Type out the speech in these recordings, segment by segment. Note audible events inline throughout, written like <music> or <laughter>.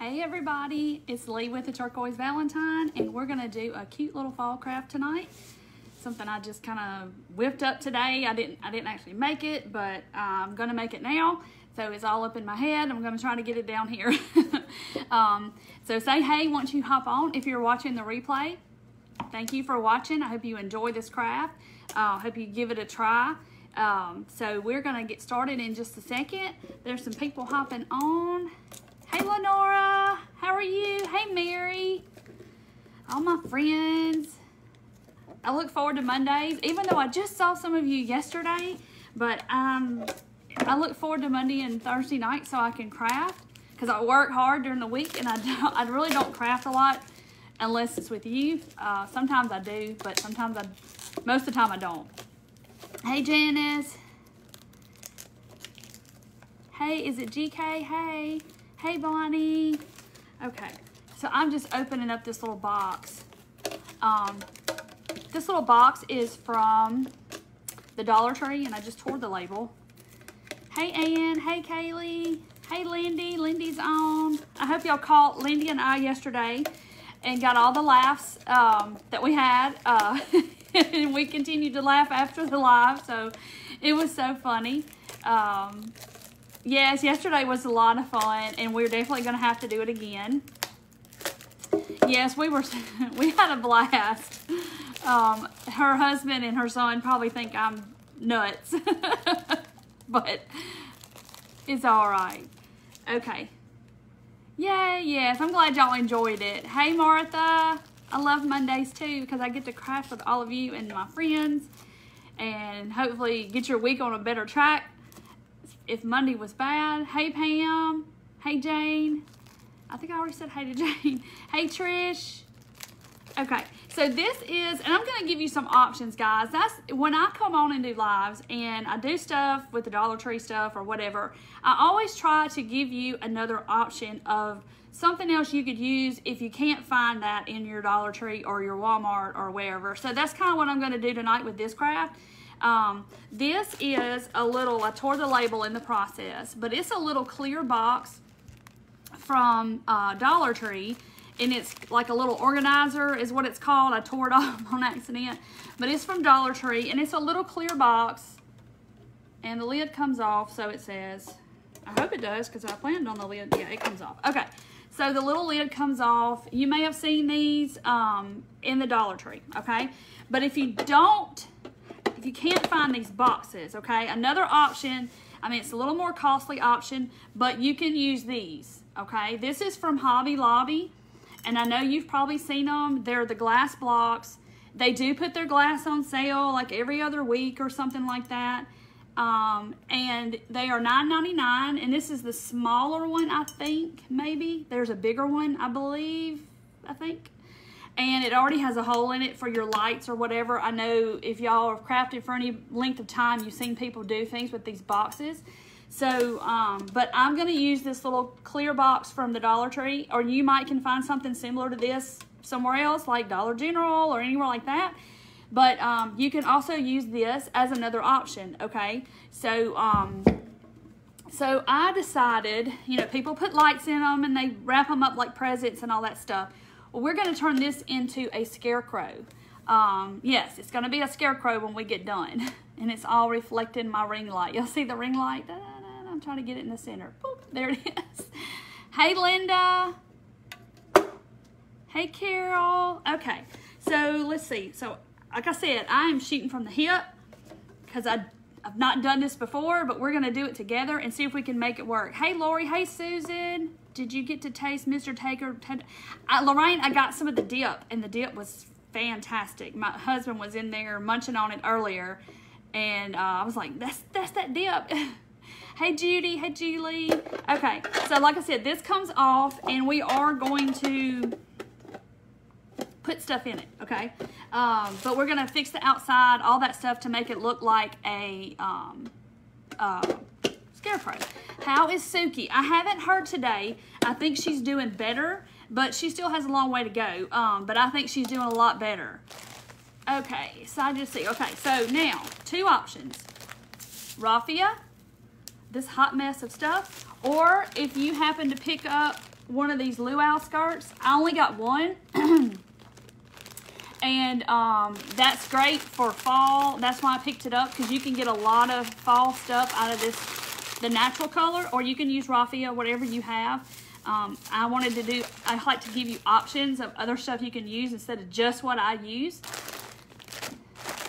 Hey everybody, it's Lee with the Turquoise Valentine and we're gonna do a cute little fall craft tonight. Something I just kind of whipped up today. I didn't I didn't actually make it, but I'm gonna make it now. So it's all up in my head. I'm gonna try to get it down here. <laughs> um, so say hey once you hop on if you're watching the replay. Thank you for watching. I hope you enjoy this craft. I uh, hope you give it a try. Um, so we're gonna get started in just a second. There's some people hopping on. Hey, Lenora. How are you? Hey, Mary. All my friends. I look forward to Mondays, even though I just saw some of you yesterday. But um, I look forward to Monday and Thursday night so I can craft because I work hard during the week and I, <laughs> don't, I really don't craft a lot unless it's with you. Uh, sometimes I do, but sometimes I, most of the time I don't. Hey, Janice. Hey, is it GK? Hey. Hey, Bonnie. Okay, so I'm just opening up this little box. Um, this little box is from the Dollar Tree, and I just tore the label. Hey, Ann. Hey, Kaylee. Hey, Lindy. Lindy's on. I hope y'all caught Lindy and I yesterday and got all the laughs um, that we had. Uh, <laughs> and we continued to laugh after the live, so it was so funny. Um, Yes, yesterday was a lot of fun, and we're definitely going to have to do it again. Yes, we were, <laughs> we had a blast. Um, her husband and her son probably think I'm nuts, <laughs> but it's all right. Okay. Yay, yes, I'm glad y'all enjoyed it. Hey, Martha. I love Mondays too because I get to craft with all of you and my friends and hopefully get your week on a better track if Monday was bad. Hey, Pam. Hey, Jane. I think I already said hey to <laughs> Jane. hey, Trish. Okay, so this is, and I'm to give you some options, guys. That's when I come on and do lives and I do stuff with the Dollar Tree stuff or whatever, I always try to give you another option of something else you could use if you can't find that in your Dollar Tree or your Walmart or wherever. So that's kind of what I'm to do tonight with this craft um, this is a little, I tore the label in the process, but it's a little clear box from uh, Dollar Tree and it's like a little organizer is what it's called. I tore it <laughs> off on accident, but it's from Dollar Tree and it's a little clear box and the lid comes off. So it says, I hope it does because I planned on the lid. Yeah, it comes off. Okay. So the little lid comes off. You may have seen these um, in the Dollar Tree, okay? But if you don't if you can't find these boxes, okay, another option, I mean, it's a little more costly option, but you can use these, okay? This is from Hobby Lobby, and I know you've probably seen them. They're the glass blocks. They do put their glass on sale like every other week or something like that. Um, and they are $9.99, and this is the smaller one, I think, maybe. There's a bigger one, I believe, I think and it already has a hole in it for your lights or whatever. I know if y'all have crafted for any length of time, you've seen people do things with these boxes. So, um, but I'm going to use this little clear box from the Dollar Tree, or you might can find something similar to this somewhere else, like Dollar General or anywhere like that. But um, you can also use this as another option, okay? So, um, so I decided, you know, people put lights in them and they wrap them up like presents and all that stuff. Well, we're going to turn this into a scarecrow. Um, yes, it's going to be a scarecrow when we get done. <laughs> And it's all reflected in my ring light. You'll see the ring light? Da, da, da, I'm trying to get it in the center. Boop, there it <laughs> is. Hey, Linda. Hey, Carol. Okay, so let's see. So, like I said, I am shooting from the hip because I I've not done this before, but we're going to do it together and see if we can make it work. Hey, Lori. Hey, Susan. Did you get to taste Mr. Taker? Uh, Lorraine, I got some of the dip, and the dip was fantastic. My husband was in there munching on it earlier, and uh, I was like, that's, that's that dip. <laughs> hey, Judy. Hey, Julie. Okay, so like I said, this comes off, and we are going to put stuff in it, okay? Um, but we're gonna fix the outside, all that stuff to make it look like a um, uh, Scarecrow. How is Suki? I haven't heard today. I think she's doing better, but she still has a long way to go. Um, but I think she's doing a lot better. Okay, so I just see. Okay, so now, two options. Raffia, this hot mess of stuff, or if you happen to pick up one of these luau skirts. I only got one. <clears throat> and um, that's great for fall. That's why I picked it up because you can get a lot of fall stuff out of this, the natural color, or you can use raffia, whatever you have. Um, I wanted to do, I like to give you options of other stuff you can use instead of just what I use.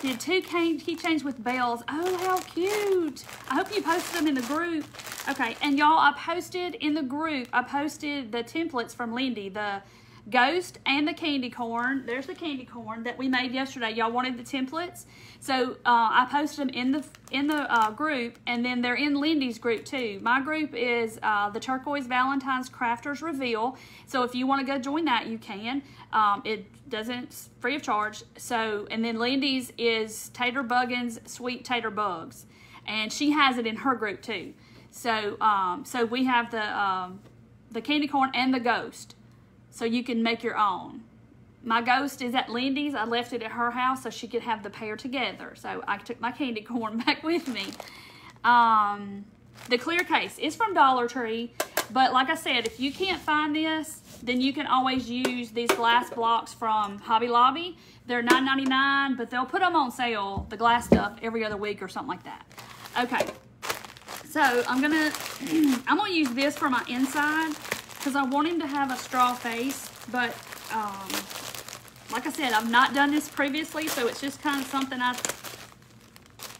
Did two keychains with bells. Oh, how cute. I hope you posted them in the group. Okay, and y'all, I posted in the group, I posted the templates from Lindy, the ghost and the candy corn. There's the candy corn that we made yesterday. Y'all wanted the templates. So uh, I posted them in the in the uh, group, and then they're in Lindy's group too. My group is uh, the Turquoise Valentine's Crafters Reveal. So if you want to go join that, you can. Um, it doesn't free of charge. So and then Lindy's is Tater Buggins Sweet Tater Bugs, and she has it in her group too. So um, so we have the um, the candy corn and the ghost, so you can make your own. My ghost is at Lindy's. I left it at her house so she could have the pair together. So I took my candy corn <laughs> back with me. Um, the clear case is from Dollar Tree. But like I said, if you can't find this, then you can always use these glass blocks from Hobby Lobby. They're $9.99, but they'll put them on sale, the glass stuff, every other week or something like that. Okay, so I'm gonna, <clears throat> I'm gonna use this for my inside because I want him to have a straw face, but um, like I said, I've not done this previously, so it's just kind of something I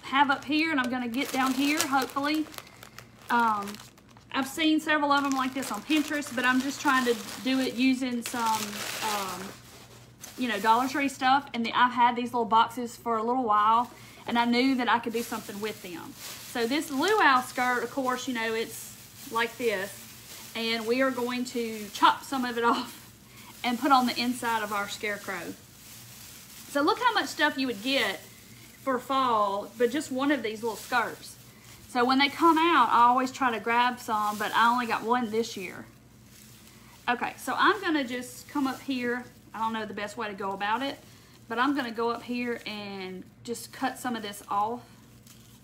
have up here, and I'm going to get down here, hopefully. Um, I've seen several of them like this on Pinterest, but I'm just trying to do it using some, um, you know, Dollar Tree stuff. And the, I've had these little boxes for a little while, and I knew that I could do something with them. So this luau skirt, of course, you know, it's like this. And we are going to chop some of it <laughs> off and put on the inside of our scarecrow. So look how much stuff you would get for fall, but just one of these little skirts. So when they come out, I always try to grab some, but I only got one this year. Okay, so I'm gonna just come up here. I don't know the best way to go about it, but I'm gonna go up here and just cut some of this off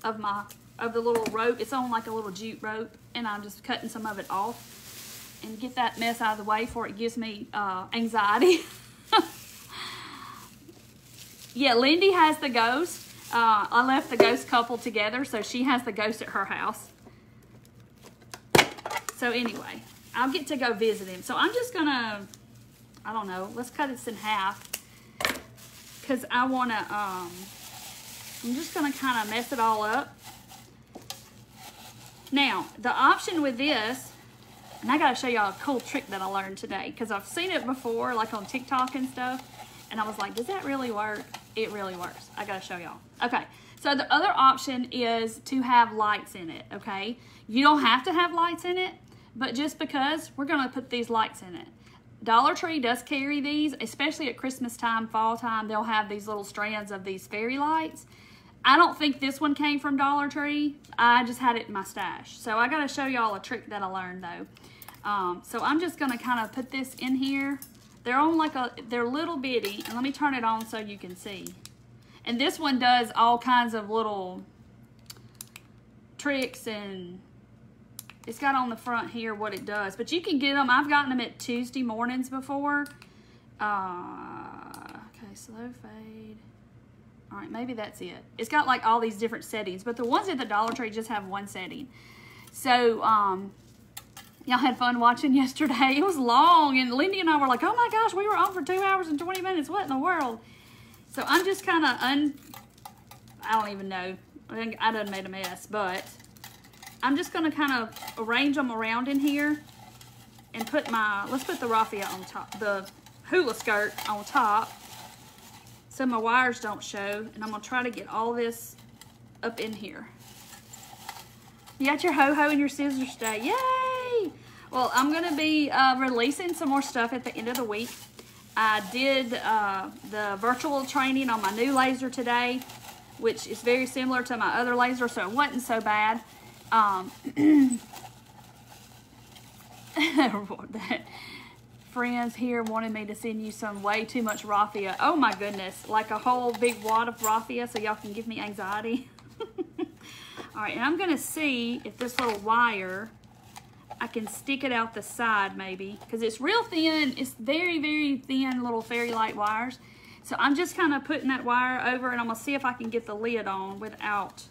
of my, of the little rope. It's on like a little jute rope, and I'm just cutting some of it off and get that mess out of the way before it gives me uh, anxiety. <laughs> yeah, Lindy has the ghost. Uh, I left the ghost couple together, so she has the ghost at her house. So anyway, I'll get to go visit him. So I'm just gonna, I don't know, let's cut this in half. Cause I wanna, um, I'm just gonna kind of mess it all up. Now, the option with this and I gotta show y'all a cool trick that I learned today because I've seen it before, like on TikTok and stuff. And I was like, does that really work? It really works. I gotta show y'all. Okay, so the other option is to have lights in it, okay? You don't have to have lights in it, but just because, we're gonna put these lights in it. Dollar Tree does carry these, especially at Christmas time, fall time, they'll have these little strands of these fairy lights. I don't think this one came from Dollar Tree. I just had it in my stash. So I gotta show y'all a trick that I learned though. Um, so I'm just gonna kind of put this in here. They're on like a, they're little bitty, and let me turn it on so you can see. And this one does all kinds of little tricks and it's got on the front here what it does. But you can get them, I've gotten them at Tuesday mornings before. Uh, okay, slow fade. All right, maybe that's it. It's got like all these different settings, but the ones at the Dollar Tree just have one setting. So, um, Y'all had fun watching <laughs> yesterday. It was long, and Lindy and I were like, oh my gosh, we were on for two hours and 20 minutes. What in the world? So I'm just kind of un... I don't even know. I done made a mess, but I'm just going to kind of arrange them around in here and put my... Let's put the raffia on top, the hula skirt on top so my wires don't show. And I'm going to try to get all this up in here. You got your ho-ho and your scissors today. Yay! Well, I'm going to be uh, releasing some more stuff at the end of the week. I did uh, the virtual training on my new laser today, which is very similar to my other laser, so it wasn't so bad. Um, <coughs> friends here wanted me to send you some way too much raffia. Oh my goodness, like a whole big wad of raffia so y'all can give me anxiety. <laughs> All right, and I'm gonna see if this little wire, I can stick it out the side maybe because it's real thin. It's very, very thin little fairy light wires. So I'm just kind of putting that wire over and I'm gonna see if I can get the lid on without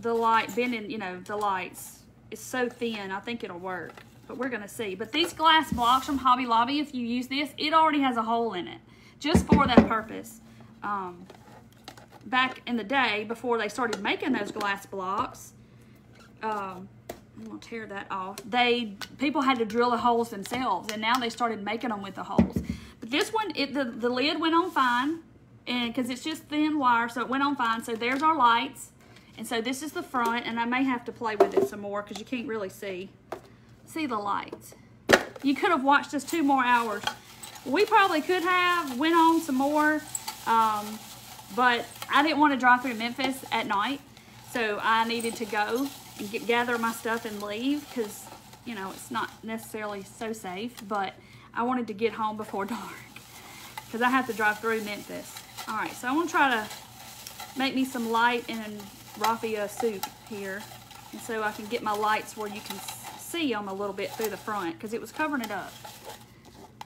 the light bending, you know, the lights. It's so thin, I think it'll work, but we're gonna see. But these glass blocks from Hobby Lobby, if you use this, it already has a hole in it, just for that purpose. Um, back in the day, before they started making those glass blocks, um, I'm gonna tear that off. They people had to drill the holes themselves, and now they started making them with the holes. But this one, it the the lid went on fine, and because it's just thin wire, so it went on fine. So there's our lights, and so this is the front, and I may have to play with it some more because you can't really see see the lights. You could have watched us two more hours. We probably could have went on some more, um, but I didn't want to drive through Memphis at night, so I needed to go get, gather my stuff and leave because, you know, it's not necessarily so safe, but I wanted to get home before <laughs> dark because I have to drive through Memphis. All right, so I want to try to make me some light and raffia soup here. And so I can get my lights where you can see them a little bit through the front because it was covering it up.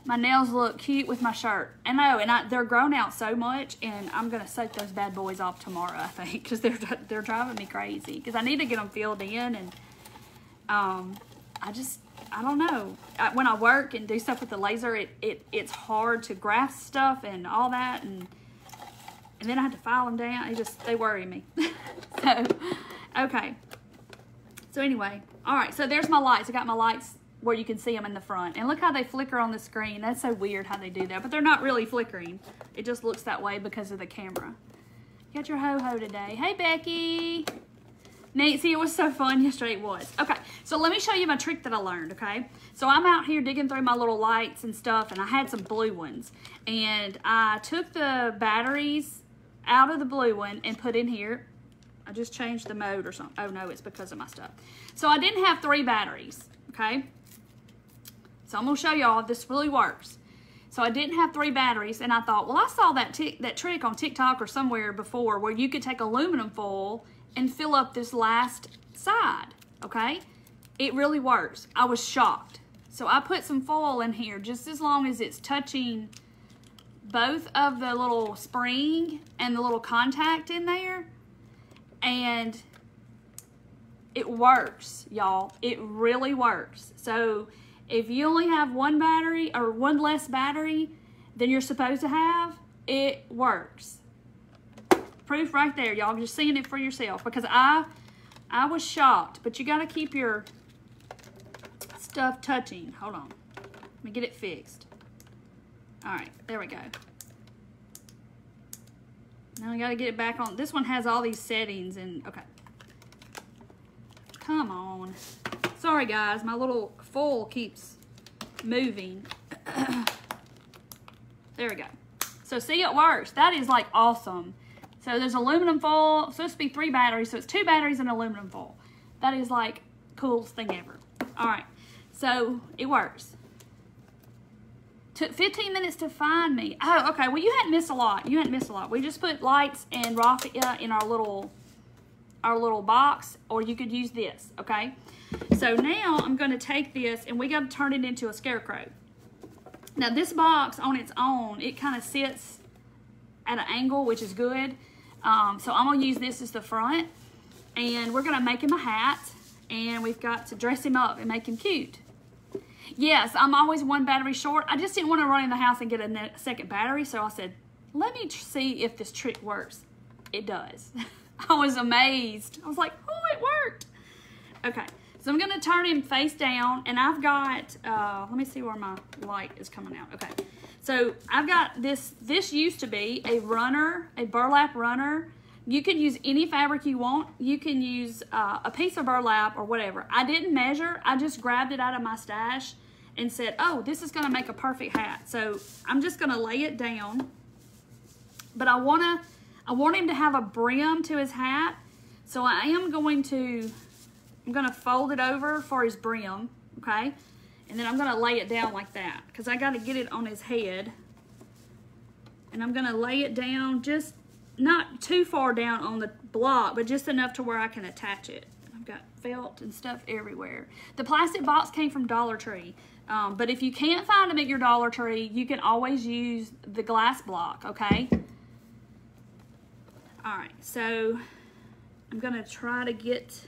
My nails look cute with my shirt. I know, and I, they're grown out so much, and I'm going to soak those bad boys off tomorrow, I think, because they're, they're driving me crazy. Because I need to get them filled in, and um, I just, I don't know. I, when I work and do stuff with the laser, it, it it's hard to grasp stuff and all that, and and then I have to file them down. It just, they worry me. <laughs> so, okay. So anyway, all right, so there's my lights. I got my lights where you can see them in the front. And look how they flicker on the screen. That's so weird how they do that. But they're not really flickering. It just looks that way because of the camera. You got your ho-ho today. Hey, Becky. Nancy, it was so fun yesterday. It was. Okay, so let me show you my trick that I learned, okay? So I'm out here digging through my little lights and stuff, and I had some blue ones. And I took the batteries out of the blue one and put in here. I just changed the mode or something. Oh, no, it's because of my stuff. So I didn't have three batteries, okay? So I'm gonna show y'all this really works. So I didn't have three batteries and I thought, well, I saw that, that trick on TikTok or somewhere before where you could take aluminum foil and fill up this last side, okay? It really works. I was shocked. So I put some foil in here just as long as it's touching both of the little spring and the little contact in there. And it works, y'all. It really works. So if you only have one battery or one less battery than you're supposed to have, it works. Proof right there, y'all. Just seeing it for yourself because I, I was shocked. But you got to keep your stuff touching. Hold on. Let me get it fixed. All right, there we go. Now I got to get it back on. This one has all these settings and, okay. Come on. Sorry guys, my little foil keeps moving. <coughs> there we go. So see, it works. That is like awesome. So there's aluminum foil. Supposed to be three batteries. So it's two batteries and aluminum foil. That is like coolest thing ever. All right. So it works. Took 15 minutes to find me. Oh, okay. Well, you hadn't missed a lot. You hadn't missed a lot. We just put lights and raffia in our little our little box, or you could use this, okay? So now I'm gonna take this and we gotta turn it into a scarecrow. Now this box on its own, it kind of sits at an angle, which is good. Um, so I'm gonna use this as the front and we're gonna make him a hat and we've got to dress him up and make him cute. Yes, I'm always one battery short. I just didn't want to run in the house and get a second battery, so I said, let me see if this trick works. It does. <laughs> I was amazed. I was like, oh, it worked. Okay, so I'm gonna turn him face down and I've got, uh, let me see where my light is coming out. Okay, so I've got this, this used to be a runner, a burlap runner. You can use any fabric you want. You can use uh, a piece of burlap or whatever. I didn't measure, I just grabbed it out of my stash and said, oh, this is gonna make a perfect hat. So I'm just gonna lay it down, but I wanna, I want him to have a brim to his hat. So I am going to, I'm going to fold it over for his brim, okay? And then I'm going to lay it down like that because I got to get it on his head. And I'm going to lay it down just not too far down on the block, but just enough to where I can attach it. I've got felt and stuff everywhere. The plastic box came from Dollar Tree. Um, but if you can't find them at your Dollar Tree, you can always use the glass block, okay? All right, so I'm gonna try to get,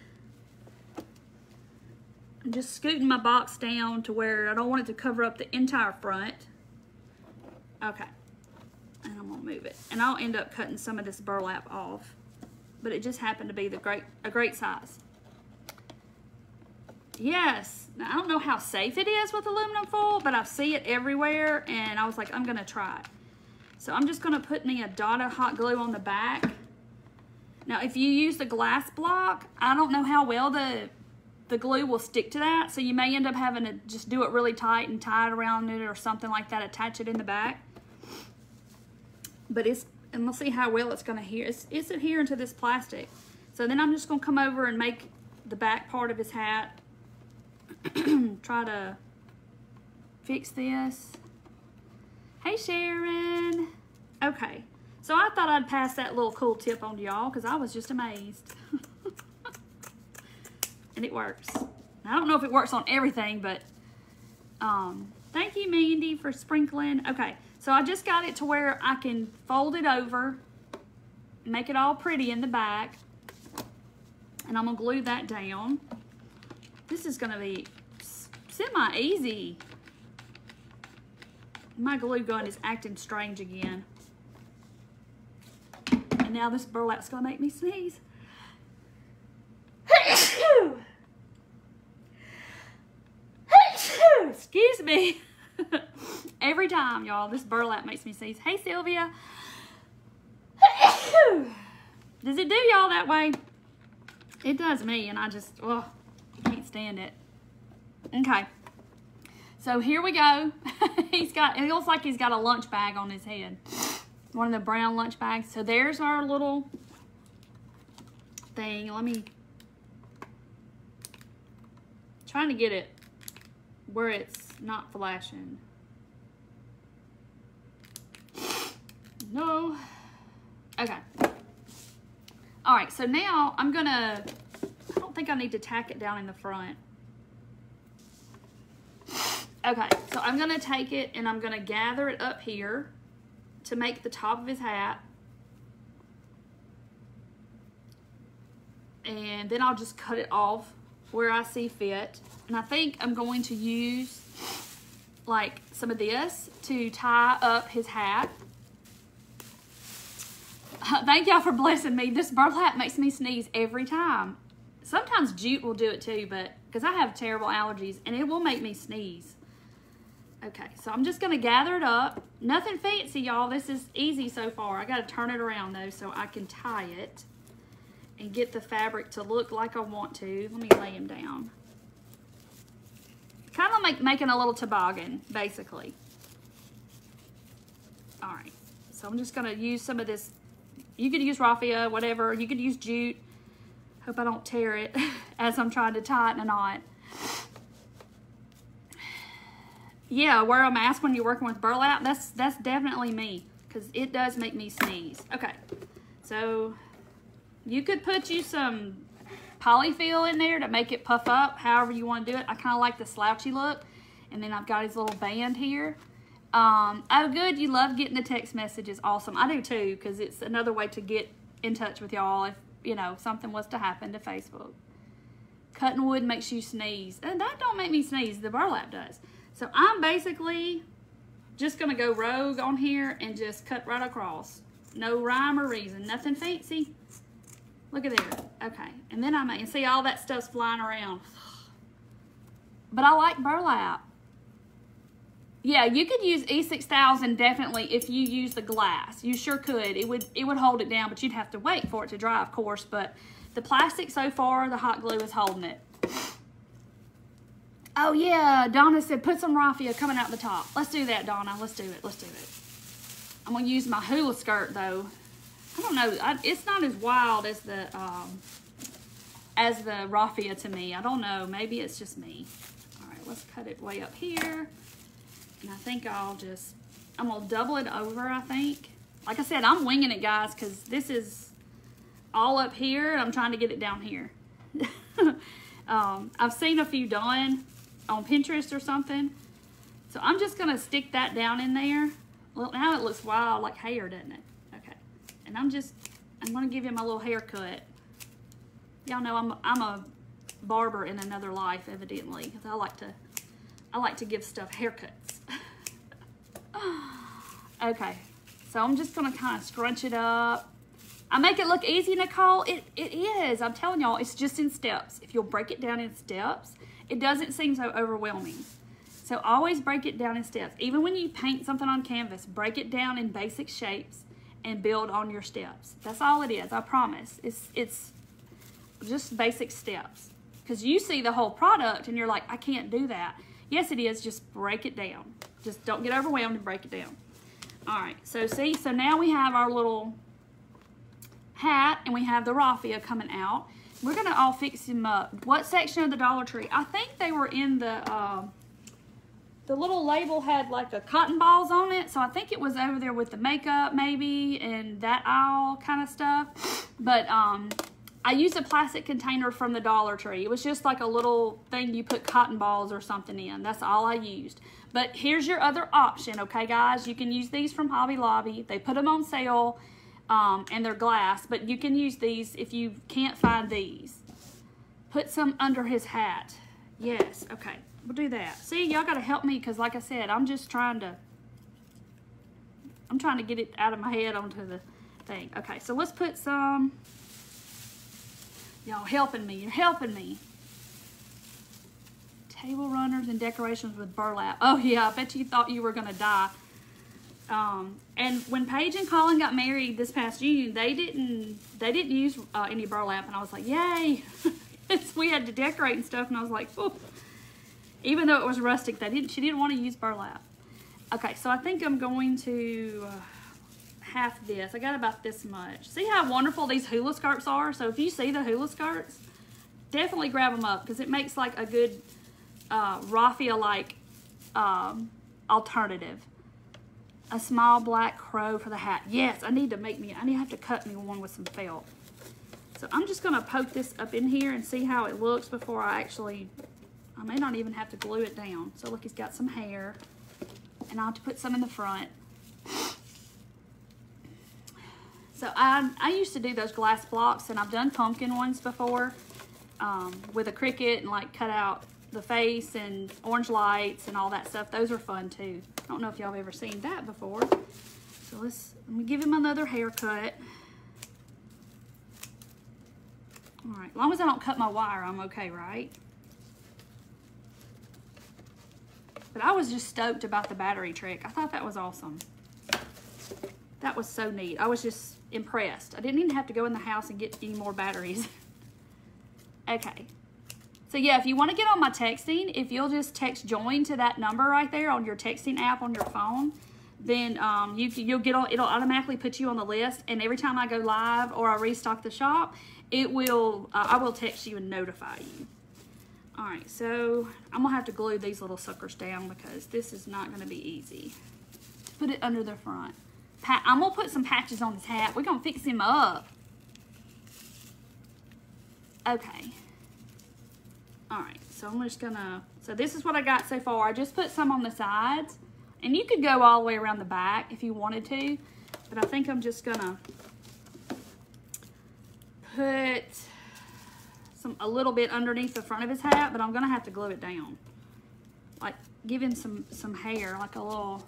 I'm just scooting my box down to where I don't want it to cover up the entire front. Okay, and I'm gonna move it. And I'll end up cutting some of this burlap off, but it just happened to be the great a great size. Yes, now, I don't know how safe it is with aluminum foil, but I see it everywhere, and I was like, I'm gonna try it. So I'm just gonna put me a dot of hot glue on the back. Now, if you use the glass block, I don't know how well the the glue will stick to that, so you may end up having to just do it really tight and tie it around it or something like that, attach it in the back. But it's, and we'll see how well it's gonna adhere. It's, it's adhering to this plastic. So then I'm just gonna come over and make the back part of his hat <clears throat> try to fix this. Hey, Sharon. Okay, so I thought I'd pass that little cool tip on to y'all because I was just amazed. <laughs> and it works. I don't know if it works on everything, but um, thank you, Mandy, for sprinkling. Okay, so I just got it to where I can fold it over, make it all pretty in the back, and I'm gonna glue that down. This is gonna be semi-easy. My glue gun is acting strange again. And now this burlap's gonna make me sneeze. <coughs> Excuse me. <laughs> Every time, y'all, this burlap makes me sneeze. Hey, Sylvia. <coughs> Does it do y'all that way? It does me, and I just, oh, can't stand it. Okay. So here we go. <laughs> he's got, it looks like he's got a lunch bag on his head. One of the brown lunch bags. So there's our little thing. Let me, trying to get it where it's not flashing. No. Okay. All right, so now I'm gonna, I don't think I need to tack it down in the front. Okay, so I'm gonna take it and I'm gonna gather it up here to make the top of his hat. And then I'll just cut it off where I see fit. And I think I'm going to use like some of this to tie up his hat. Uh, thank y'all for blessing me. This burlap makes me sneeze every time. Sometimes jute will do it too, but because I have terrible allergies and it will make me sneeze. Okay, so I'm just gonna gather it up. Nothing fancy, y'all. This is easy so far. I gotta turn it around though so I can tie it and get the fabric to look like I want to. Let me lay them down. Kind of like making a little toboggan, basically. All right, so I'm just gonna use some of this. You could use raffia, whatever. You could use jute. Hope I don't tear it <laughs> as I'm trying to tighten a knot. Yeah, wear a mask when you're working with burlap. That's that's definitely me because it does make me sneeze. Okay, so you could put you some polyfill in there to make it puff up, however you want to do it. I kind of like the slouchy look. And then I've got his little band here. Um, oh, good. You love getting the text messages. Awesome. I do too because it's another way to get in touch with y'all if, you know, something was to happen to Facebook. Cutting wood makes you sneeze. And that don't make me sneeze. The burlap does. So I'm basically just going to go rogue on here and just cut right across. No rhyme or reason. Nothing fancy. Look at there. Okay. And then I may see all that stuff's flying around. <sighs> But I like burlap. Yeah, you could use E6000 definitely if you use the glass. You sure could. It would it would hold it down, but you'd have to wait for it to dry, of course. But the plastic so far, the hot glue is holding it. Oh yeah, Donna said put some raffia coming out the top. Let's do that, Donna. Let's do it. Let's do it. I'm gonna use my hula skirt though. I don't know. I, it's not as wild as the um, as the raffia to me. I don't know. Maybe it's just me. All right, let's cut it way up here. And I think I'll just, I'm gonna double it over, I think. Like I said, I'm winging it, guys, because this is all up here, and I'm trying to get it down here. <laughs> um, I've seen a few done on Pinterest or something. So I'm just gonna stick that down in there. Well, now it looks wild like hair, doesn't it? And I'm just, I'm gonna give him a little haircut. Y'all know I'm, I'm a barber in another life, evidently, because I like to, I like to give stuff haircuts. <sighs> okay. So I'm just gonna kind of scrunch it up. I make it look easy, Nicole. It, it is. I'm telling y'all, it's just in steps. If you'll break it down in steps, it doesn't seem so overwhelming. So always break it down in steps. Even when you paint something on canvas, break it down in basic shapes and build on your steps. That's all it is, I promise. It's, it's just basic steps. Because you see the whole product and you're like, I can't do that. Yes, it is. Just break it down. Just don't get overwhelmed and break it down. All right, so see, so now we have our little hat and we have the raffia coming out. We're gonna all fix him up. What section of the Dollar Tree? I think they were in the, uh, the little label had like a cotton balls on it. So I think it was over there with the makeup maybe and that aisle kind of stuff. But um, I used a plastic container from the Dollar Tree. It was just like a little thing you put cotton balls or something in. That's all I used. But here's your other option, okay guys? You can use these from Hobby Lobby. They put them on sale um, and they're glass, but you can use these if you can't find these. Put some under his hat. Yes, okay, we'll do that. See, y'all gotta help me because like I said, I'm just trying to, I'm trying to get it out of my head onto the thing. Okay, so let's put some, y'all helping me, you're helping me. Table runners and decorations with burlap. Oh yeah, I bet you thought you were gonna die. Um, and when Paige and Colin got married this past June, they didn't they didn't use uh, any burlap, and I was like, yay! <laughs> we had to decorate and stuff, and I was like, oh. Even though it was rustic, didn't. She didn't want to use burlap. Okay, so I think I'm going to uh, half this. I got about this much. See how wonderful these hula skirts are? So if you see the hula skirts, definitely grab them up because it makes like a good uh, raffia-like um, alternative a small black crow for the hat. Yes, I need to make me, I need to have to cut me one with some felt. So I'm just gonna poke this up in here and see how it looks before I actually, I may not even have to glue it down. So look, he's got some hair and I'll have to put some in the front. So I, I used to do those glass blocks and I've done pumpkin ones before um, with a Cricut and like cut out the face and orange lights and all that stuff. Those are fun too. I don't know if y'all have ever seen that before. So let's, let me give him another haircut. All right, as long as I don't cut my wire, I'm okay, right? But I was just stoked about the battery trick. I thought that was awesome. That was so neat. I was just impressed. I didn't even have to go in the house and get any more batteries. <laughs> okay, so yeah, if you want to get on my texting, if you'll just text join to that number right there on your texting app on your phone, then um, you, you'll get on, it'll automatically put you on the list. And every time I go live or I restock the shop, it will, uh, I will text you and notify you. All right, so I'm gonna have to glue these little suckers down because this is not gonna be easy. Put it under the front. Pa I'm gonna put some patches on his hat. We're gonna fix him up. Okay. All right, so I'm just gonna, so this is what I got so far. I just put some on the sides and you could go all the way around the back if you wanted to, but I think I'm just gonna put some a little bit underneath the front of his hat, but I'm gonna have to glue it down. Like give him some, some hair, like a little,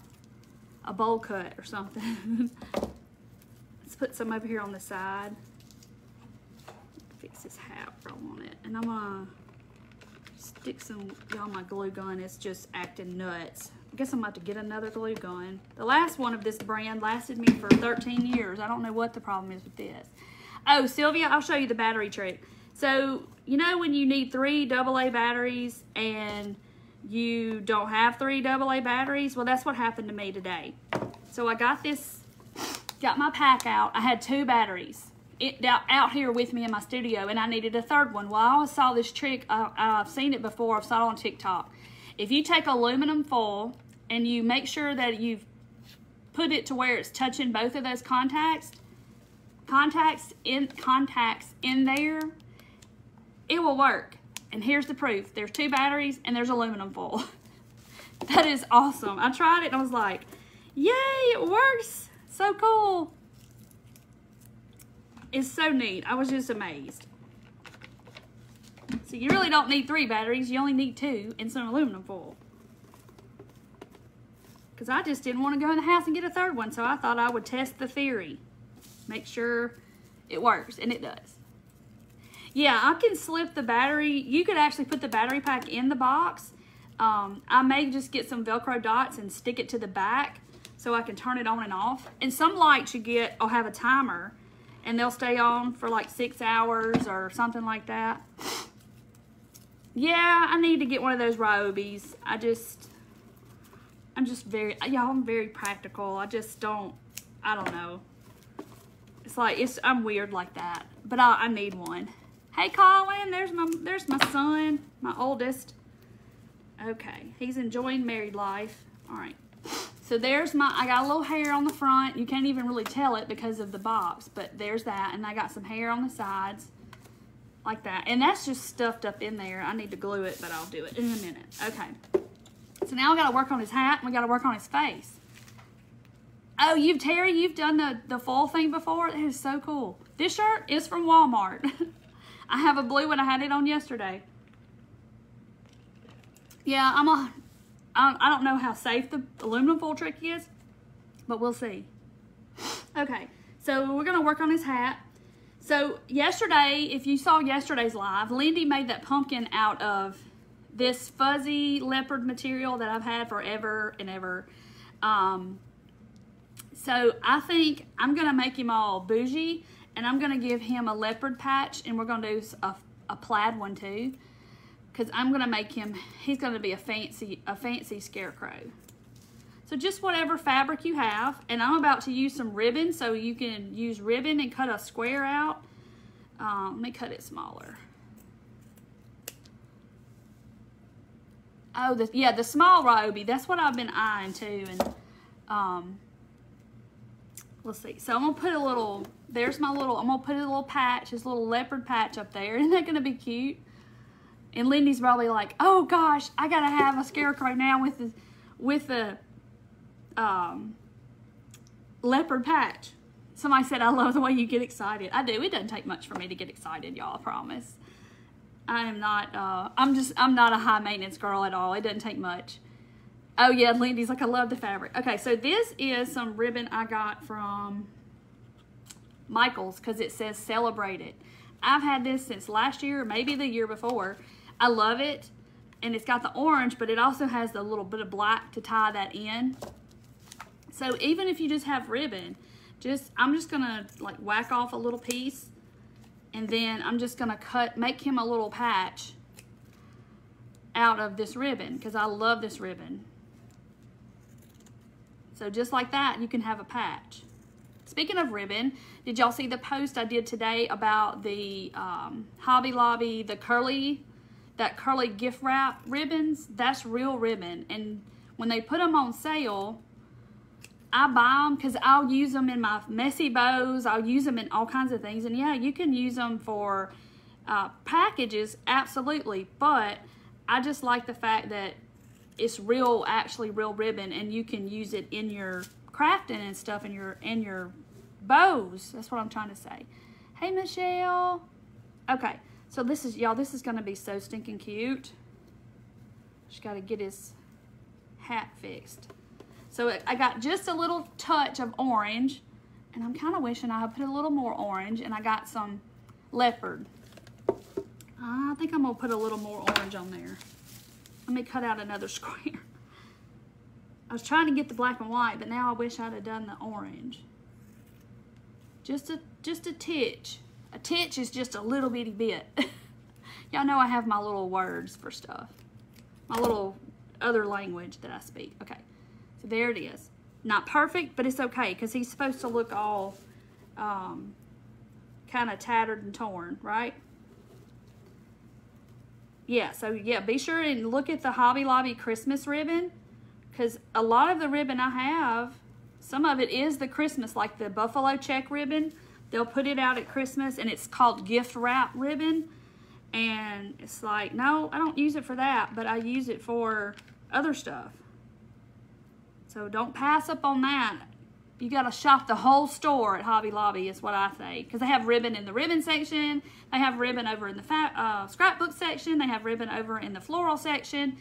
a bowl cut or something. <laughs> Let's put some over here on the side. Fix his hat where I want it. And I'm gonna stick some, y'all, my glue gun is just acting nuts. I guess I'm about to get another glue gun. The last one of this brand lasted me for 13 years. I don't know what the problem is with this. Oh, Sylvia, I'll show you the battery trick. So, you know when you need three AA batteries and you don't have three AA batteries? Well, that's what happened to me today. So I got this, got my pack out. I had two batteries it out here with me in my studio and I needed a third one. Well, I always saw this trick. Uh, I've seen it before. I've saw it on TikTok. If you take aluminum foil and you make sure that you've put it to where it's touching both of those contacts, contacts in contacts in there, it will work. And here's the proof. There's two batteries and there's aluminum foil. <laughs> that is awesome. I tried it and I was like, yay, it works. So cool. It's so neat. I was just amazed. So you really don't need three batteries. You only need two and some aluminum foil. Because I just didn't want to go in the house and get a third one. So I thought I would test the theory. Make sure it works. And it does. Yeah, I can slip the battery. You could actually put the battery pack in the box. Um, I may just get some Velcro dots and stick it to the back so I can turn it on and off. And some lights you get will have a timer and they'll stay on for like six hours or something like that. Yeah, I need to get one of those Ryobi's. I just, I'm just very, y'all, I'm very practical. I just don't, I don't know. It's like, it's, I'm weird like that, but I, I need one. Hey, Colin, there's my, there's my son, my oldest. Okay, he's enjoying married life. All right. So there's my, I got a little hair on the front. You can't even really tell it because of the box, but there's that. And I got some hair on the sides like that. And that's just stuffed up in there. I need to glue it, but I'll do it in a minute. Okay. So now we got to work on his hat and we got to work on his face. Oh, you've, Terry, you've done the, the full thing before? That is so cool. This shirt is from Walmart. <laughs> I have a blue one. I had it on yesterday. Yeah, I'm a, I don't know how safe the aluminum foil trick is, but we'll see. Okay, so we're going to work on his hat. So yesterday, if you saw yesterday's live, Lindy made that pumpkin out of this fuzzy leopard material that I've had forever and ever. Um, so I think I'm going to make him all bougie and I'm going to give him a leopard patch and we're going to do a, a plaid one too because I'm going to make him, he's going to be a fancy, a fancy scarecrow. So just whatever fabric you have, and I'm about to use some ribbon, so you can use ribbon and cut a square out. Um, let me cut it smaller. Oh, the, yeah, the small Ryobi, that's what I've been eyeing too. And um, let's see. So I'm gonna put a little, there's my little, I'm gonna put a little patch, this little leopard patch up there. <laughs> Isn't that gonna be cute? And Lindy's probably like, oh gosh, I gotta have a scarecrow now with the, with the um, leopard patch. Somebody said, I love the way you get excited. I do. It doesn't take much for me to get excited, y'all, I promise. I am not, uh, I'm just, I'm not a high maintenance girl at all. It doesn't take much. Oh yeah, Lindy's like, I love the fabric. Okay, so this is some ribbon I got from Michaels because it says celebrate it. I've had this since last year, maybe the year before. I love it. And it's got the orange, but it also has the little bit of black to tie that in. So even if you just have ribbon, just, I'm just gonna like whack off a little piece and then I'm just gonna cut, make him a little patch out of this ribbon because I love this ribbon. So just like that, you can have a patch. Speaking of ribbon, did y'all see the post I did today about the um, Hobby Lobby, the curly, that curly gift wrap ribbons? That's real ribbon. And when they put them on sale, I buy them because I'll use them in my messy bows. I'll use them in all kinds of things. And yeah, you can use them for uh, packages, absolutely. But I just like the fact that it's real, actually real ribbon, and you can use it in your crafting and stuff in your in your bows. That's what I'm trying to say. Hey, Michelle. Okay, so this is y'all. This is gonna be so stinking cute. Just got to get his hat fixed. So I got just a little touch of orange and I'm kind of wishing I had put a little more orange and I got some leopard. I think I'm gonna put a little more orange on there. Let me cut out another <laughs> square. I was trying to get the black and white, but now I wish I'd have done the orange. Just a, just a titch. A titch is just a little bitty bit. <laughs> Y'all know I have my little words for stuff. My little other language that I speak. Okay. So there it is. Not perfect, but it's okay because he's supposed to look all um, kind of tattered and torn, right? Yeah, so yeah, be sure and look at the Hobby Lobby Christmas ribbon because a lot of the ribbon I have, some of it is the Christmas, like the buffalo check ribbon. They'll put it out at Christmas and it's called gift wrap ribbon. And it's like, no, I don't use it for that, but I use it for other stuff. So don't pass up on that. You got to shop the whole store at Hobby Lobby is what I say. Because they have ribbon in the ribbon section. They have ribbon over in the uh, scrapbook section. They have ribbon over in the floral section.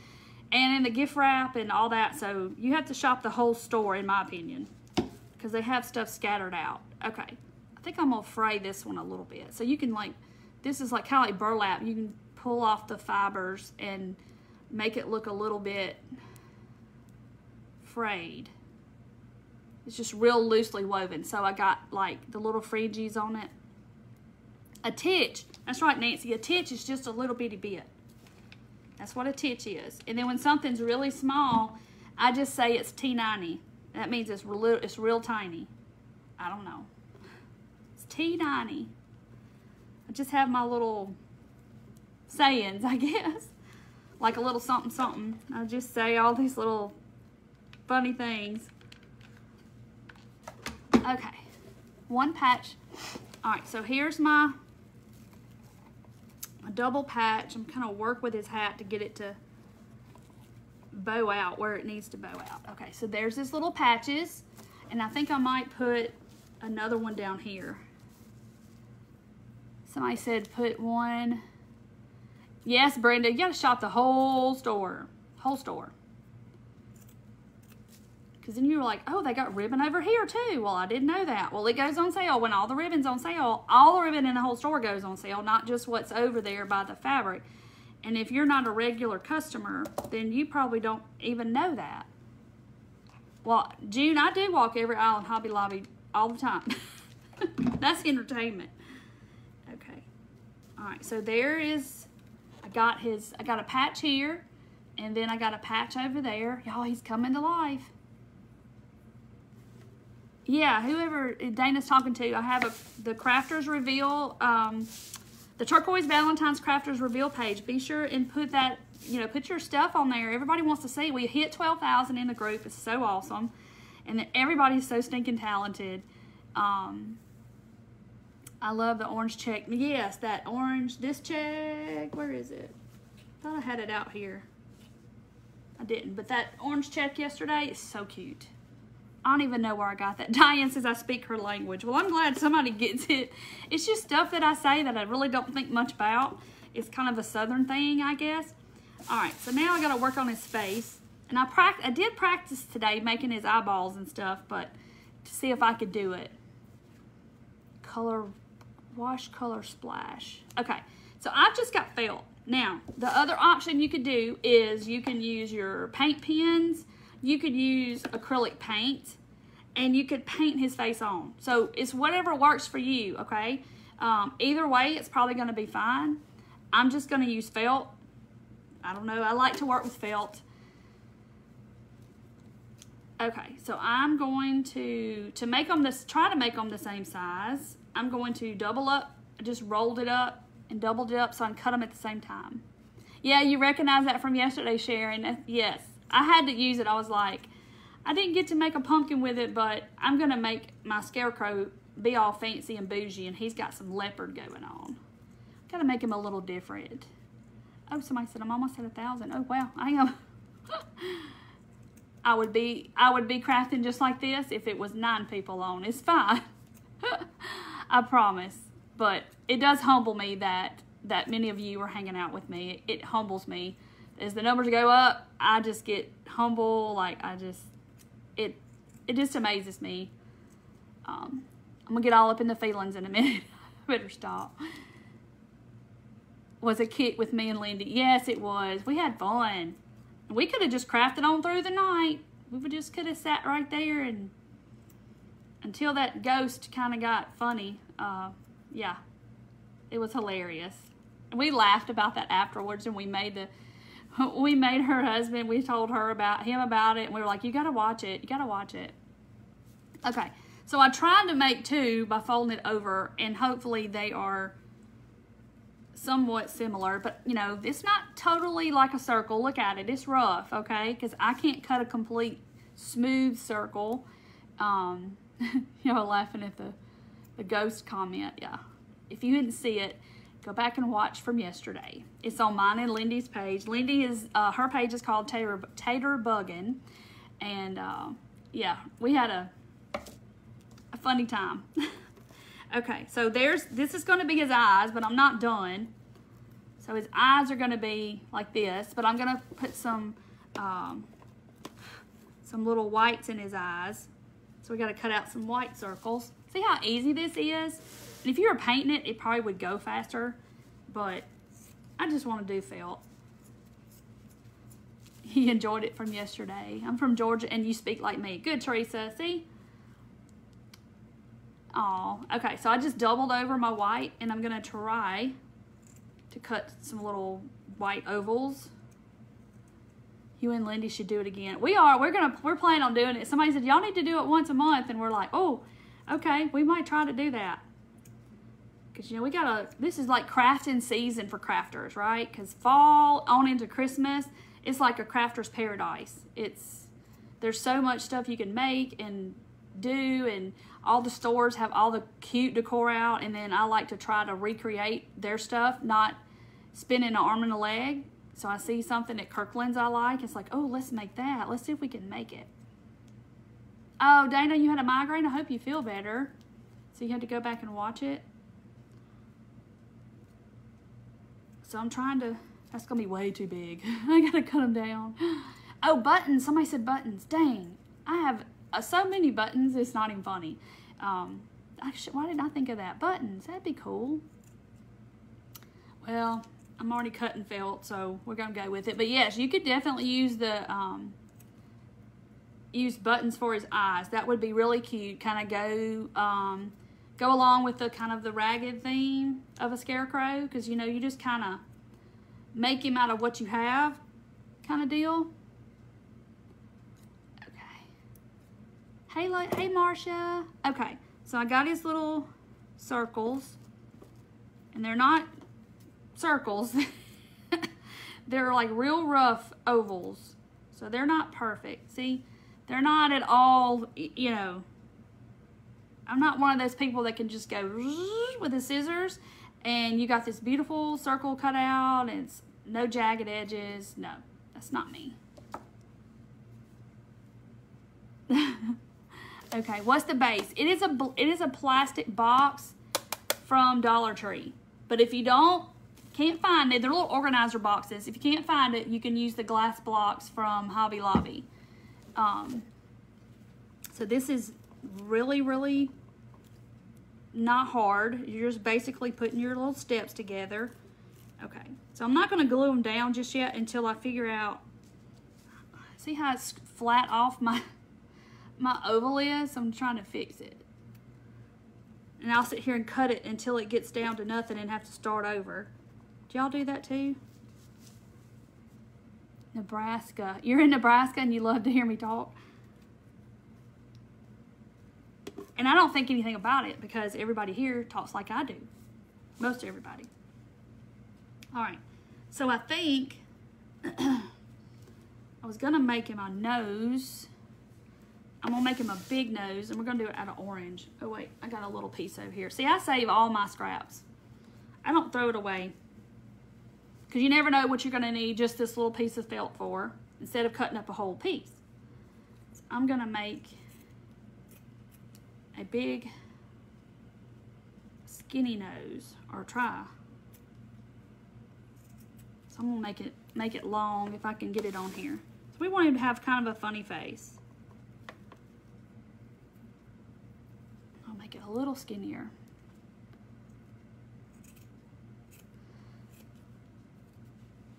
And in the gift wrap and all that. So you have to shop the whole store in my opinion. Because they have stuff scattered out. Okay. I think I'm to fray this one a little bit. So you can like, this is like kind of like burlap. You can pull off the fibers and make it look a little bit frayed. It's just real loosely woven. So I got like the little fringes on it. A titch. That's right, Nancy. A titch is just a little bitty bit. That's what a titch is. And then when something's really small, I just say it's T90. That means it's real, it's real tiny. I don't know. It's T90. I just have my little sayings, I <laughs> guess. Like a little something something. I just say all these little funny things. Okay, one patch. All right, so here's my double patch. I'm kind of work with his hat to get it to bow out where it needs to bow out. Okay, so there's his little patches. And I think I might put another one down here. Somebody said put one. Yes, Brenda, you got to shop the whole store. Whole store. Because then you were like, oh, they got ribbon over here too. Well, I didn't know that. Well, it goes on sale. When all the ribbon's on sale, all the ribbon in the whole store goes on sale, not just what's over there by the fabric. And if you're not a regular customer, then you probably don't even know that. Well, June, I do walk every aisle in Hobby Lobby all the time. <laughs> That's entertainment. Okay. All right, so there is, I got his, I got a patch here, and then I got a patch over there. Y'all, he's coming to life yeah, whoever Dana's talking to, I have a, the Crafters Reveal, um, the Turquoise Valentine's Crafters Reveal page. Be sure and put that, you know, put your stuff on there. Everybody wants to see. We hit 12,000 in the group. It's so awesome. And everybody's so stinking talented. Um, I love the orange check. Yes, that orange, this check, where is it? thought I had it out here. I didn't, but that orange check yesterday is so cute. I don't even know where I got that. <laughs> Diane says I speak her language. Well, I'm glad somebody gets it. It's just stuff that I say that I really don't think much about. It's kind of a southern thing, I guess. All right, so now I got to work on his face. And I, I did practice today making his eyeballs and stuff, but to see if I could do it. Color, wash color splash. Okay, so I've just got felt. Now, the other option you could do is you can use your paint pens you could use acrylic paint and you could paint his face on. So it's whatever works for you, okay? Um, either way, it's probably going to be fine. I'm just going to use felt. I don't know. I like to work with felt. Okay, so I'm going to, to make them this, try to make them the same size, I'm going to double up, I just rolled it up and doubled it up so I can cut them at the same time. Yeah, you recognize that from yesterday, Sharon. Yes, I had to use it. I was like, I didn't get to make a pumpkin with it, but I'm going to make my scarecrow be all fancy and bougie, and he's got some leopard going on. Got to make him a little different. Oh, somebody said I'm almost at a thousand. Oh, wow, I am. <laughs> I would be I would be crafting just like this if it was nine people on. It's fine. <laughs> I promise. But it does humble me that that many of you are hanging out with me. It, it humbles me as the numbers go up, I just get humble. Like I just, it, it just amazes me. Um, I'm gonna get all up in the feelings in a <laughs> minute. Better stop. Was a kit with me and Lindy. Yes, it was. We had fun. We could have just crafted on through the night. We just could have sat right there and until that ghost kind of got funny. Uh, yeah, it was hilarious. We laughed about that afterwards and we made the <laughs> we made her husband, we told her about him about it, and we were like, you gotta watch it, you gotta watch it. Okay, so I tried to make two by folding it over, and hopefully they are somewhat similar, but you know, it's not totally like a circle. Look at it, it's rough, okay? Because I can't cut a complete smooth circle. Um, <laughs> you know, laughing at the, the ghost comment, yeah. If you didn't see it, go back and watch from yesterday. It's on mine and Lindy's page. Lindy is, uh, her page is called Tater, Tater Buggin. And uh, yeah, we had a, a funny time. <laughs> okay, so there's, this is going to be his eyes, but I'm not done. So his eyes are going to be like this, but I'm going to put some, um, some little whites in his eyes. So we got to cut out some white circles. See how easy this is? And if you were painting it, it probably would go faster, but I just want to do felt. He enjoyed it from yesterday. I'm from Georgia and you speak like me. Good, Teresa. See? Oh, okay. So I just doubled over my white and I'm going to try to cut some little white ovals. You and Lindy should do it again. We are. We're gonna. We're planning on doing it. Somebody said y'all need to do it once a month, and we're like, oh, okay. We might try to do that. Cause you know we gotta. This is like crafting season for crafters, right? Cause fall on into Christmas, it's like a crafter's paradise. It's there's so much stuff you can make and do, and all the stores have all the cute decor out, and then I like to try to recreate their stuff, not spinning an arm and a leg. So I see something at Kirkland's I like. It's like, oh, let's make that. Let's see if we can make it. Oh, Dana, you had a migraine? I hope you feel better. So you had to go back and watch it. So I'm trying to, that's to be way too big. <laughs> I got to cut them down. <gasps> Oh, buttons. Somebody said buttons. Dang. I have uh, so many buttons, it's not even funny. Um, why didn't I think of that? Buttons. That'd be cool. Well, I'm already cutting felt, so we're gonna go with it. But yes, you could definitely use the um, use buttons for his eyes. That would be really cute. Kind of go um, go along with the kind of the ragged theme of a scarecrow, because you know you just kind of make him out of what you have, kind of deal. Okay. Hey, hey, Marcia. Okay, so I got his little circles, and they're not circles. <laughs> they're like real rough ovals. So they're not perfect. See, they're not at all, you know, I'm not one of those people that can just go <laughs> with the scissors and you got this beautiful circle cut out and it's no jagged edges. No, that's not me. <laughs> okay, what's the base? It is a it is a plastic box from Dollar Tree. But if you don't can't find it, they're little organizer boxes. If you can't find it, you can use the glass blocks from Hobby Lobby. Um, so this is really, really not hard. You're just basically putting your little steps together. Okay, so I'm not going to glue them down just yet until I figure out, see how it's flat off my, my oval is? I'm trying to fix it. And I'll sit here and cut it until it gets down to nothing and have to start over Do y'all do that too? Nebraska. You're in Nebraska and you love to hear me talk. And I don't think anything about it because everybody here talks like I do. Most everybody. All right. So I think <clears throat> I was going to make him a nose. I'm going to make him a big nose and we're going to do it out of orange. Oh, wait. I got a little piece over here. See, I save all my scraps. I don't throw it away because you never know what you're going to need just this little piece of felt for instead of cutting up a whole piece. So I'm going to make a big skinny nose or try. So I'm to make it make it long if I can get it on here. So we want him to have kind of a funny face. I'll make it a little skinnier.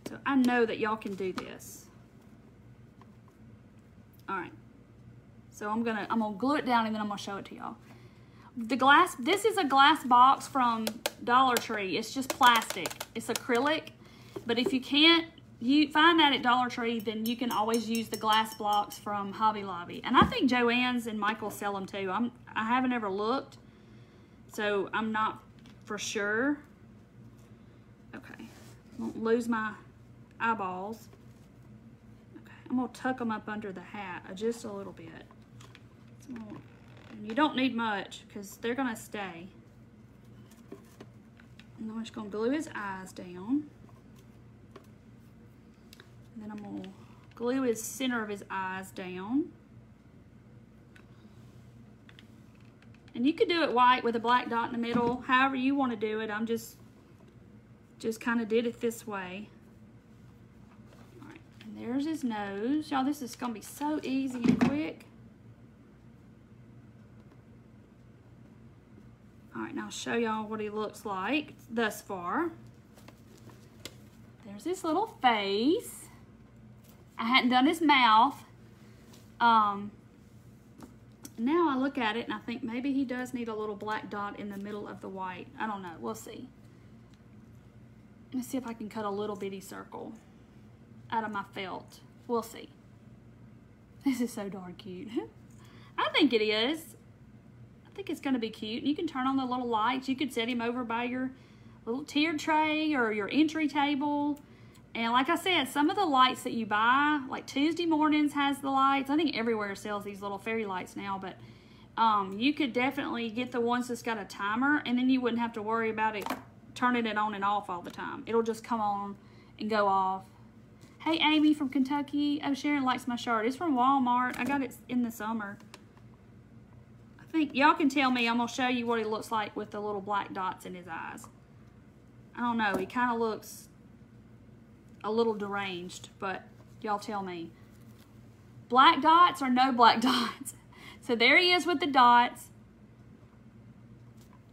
So I know that y'all can do this. All right. So I'm gonna I'm gonna glue it down and then I'm gonna show it to y'all. The glass, this is a glass box from Dollar Tree. It's just plastic. It's acrylic. But if you can't you find that at Dollar Tree, then you can always use the glass blocks from Hobby Lobby. And I think Joann's and Michael sell them too. I'm I haven't ever looked, so I'm not for sure. Okay, won't lose my eyeballs. Okay, I'm gonna tuck them up under the hat just a little bit. You don't need much because they're gonna stay. And I'm just gonna glue his eyes down. And then I'm gonna glue his center of his eyes down. And you could do it white with a black dot in the middle, however you want to do it. I'm just, just kind of did it this way. All right, and there's his nose. Y'all, this is gonna be so easy and quick. All right, now I'll show y'all what he looks like thus far. There's his little face. I hadn't done his mouth. Um, now I look at it and I think maybe he does need a little black dot in the middle of the white. I don't know. We'll see. Let's see if I can cut a little bitty circle out of my felt. We'll see. <laughs> This is so darn cute. <laughs> I think it is. Think it's going to be cute. You can turn on the little lights. You could set him over by your little tier tray or your entry table. And like I said, some of the lights that you buy, like Tuesday mornings has the lights. I think everywhere sells these little fairy lights now, but um, you could definitely get the ones that's got a timer and then you wouldn't have to worry about it turning it on and off all the time. It'll just come on and go off. Hey, Amy from Kentucky. Oh, Sharon likes my shirt. It's from Walmart. I got it in the summer. Think y'all can tell me. I'm to show you what he looks like with the little black dots in his eyes. I don't know. He kind of looks a little deranged, but y'all tell me. Black dots or no black <laughs> dots? So there he is with the dots.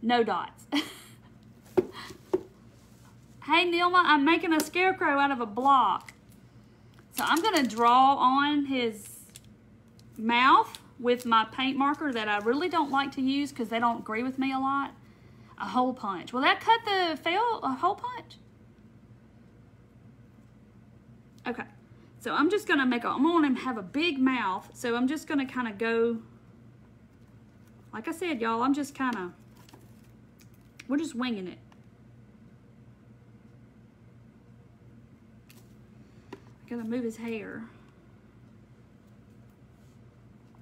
No dots. <laughs> hey, Nilma, I'm making a scarecrow out of a block. So I'm going to draw on his mouth with my paint marker that I really don't like to use because they don't agree with me a lot. A hole punch. Will that cut the fail a hole punch? Okay, so I'm just gonna make a, I'm gonna have a big mouth, so I'm just gonna kind of go, like I said, y'all, I'm just kind of, we're just winging it. I gotta move his hair.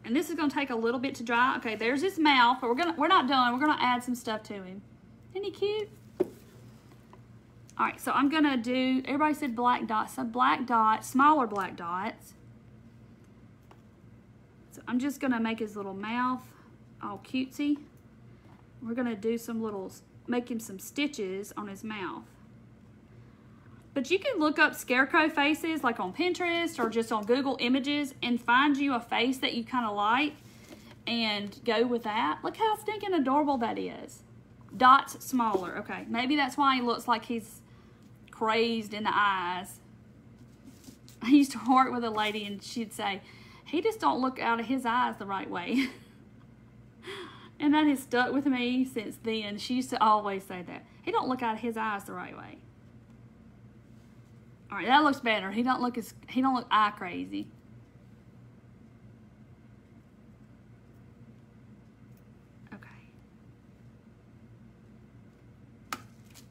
And this is gonna take a little bit to dry. Okay, there's his mouth, but we're gonna, we're not done. We're gonna add some stuff to him. Isn't he cute? All right, so I'm gonna do, everybody said black dots, so black dots, smaller black dots. So I'm just gonna make his little mouth all cutesy. We're gonna do some little, make him some stitches on his mouth. But you can look up scarecrow faces like on Pinterest or just on Google Images and find you a face that you kind of like and go with that. Look how stinking adorable that is. Dots smaller. Okay, maybe that's why he looks like he's crazed in the eyes. <laughs> I used to work with a lady and she'd say, he just don't look out of his eyes the right way. <laughs> and that has stuck with me since then. She used to always say that. He don't look out of his eyes the right way. All right, that looks better. He don't look as he don't look eye crazy. Okay.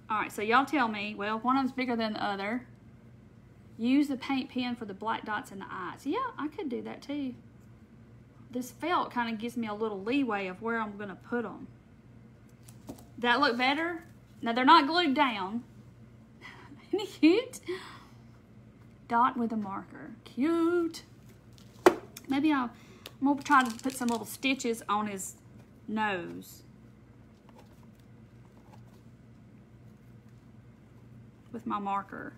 All right, so y'all tell me, well, one of them's bigger than the other. Use the paint pen for the black dots in the eyes. Yeah, I could do that too. This felt kind of gives me a little leeway of where I'm gonna put them. That look better? Now they're not glued down. <laughs> He cute? Dot with a marker, cute. Maybe I'll, I'm gonna try to put some little stitches on his nose. with my marker.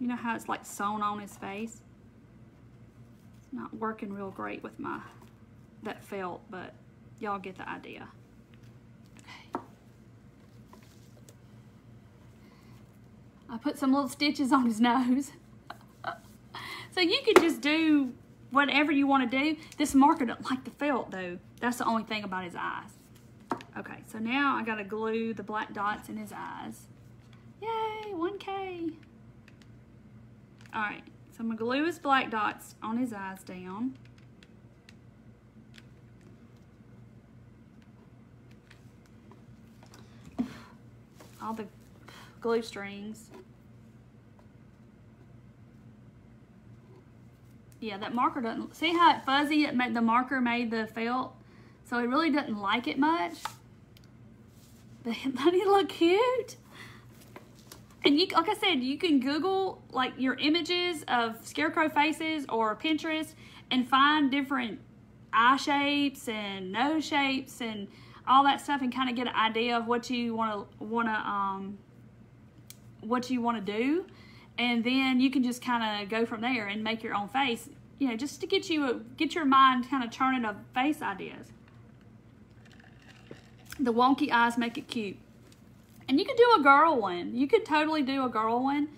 You know how it's like sewn on his face? It's not working real great with my that felt, but y'all get the idea. Okay. I put some little stitches on his nose. <laughs> so you could just do whatever you want to do. This marker doesn't like the felt though. That's the only thing about his eyes. Okay, so now I gotta glue the black dots in his eyes. Yay, 1K. All right, so I'm gonna glue his black dots on his eyes down. All the glue strings. Yeah, that marker doesn't, see how it fuzzy it made, the marker made the felt? So it really doesn't like it much. But <laughs> doesn't he look cute? And you, like I said, you can Google like your images of scarecrow faces or Pinterest and find different eye shapes and nose shapes and all that stuff and kind of get an idea of what you want to want to um what you want to do and then you can just kind of go from there and make your own face you know just to get you get your mind kind of turning of face ideas. The wonky eyes make it cute. And you could do a girl one. You could totally do a girl one.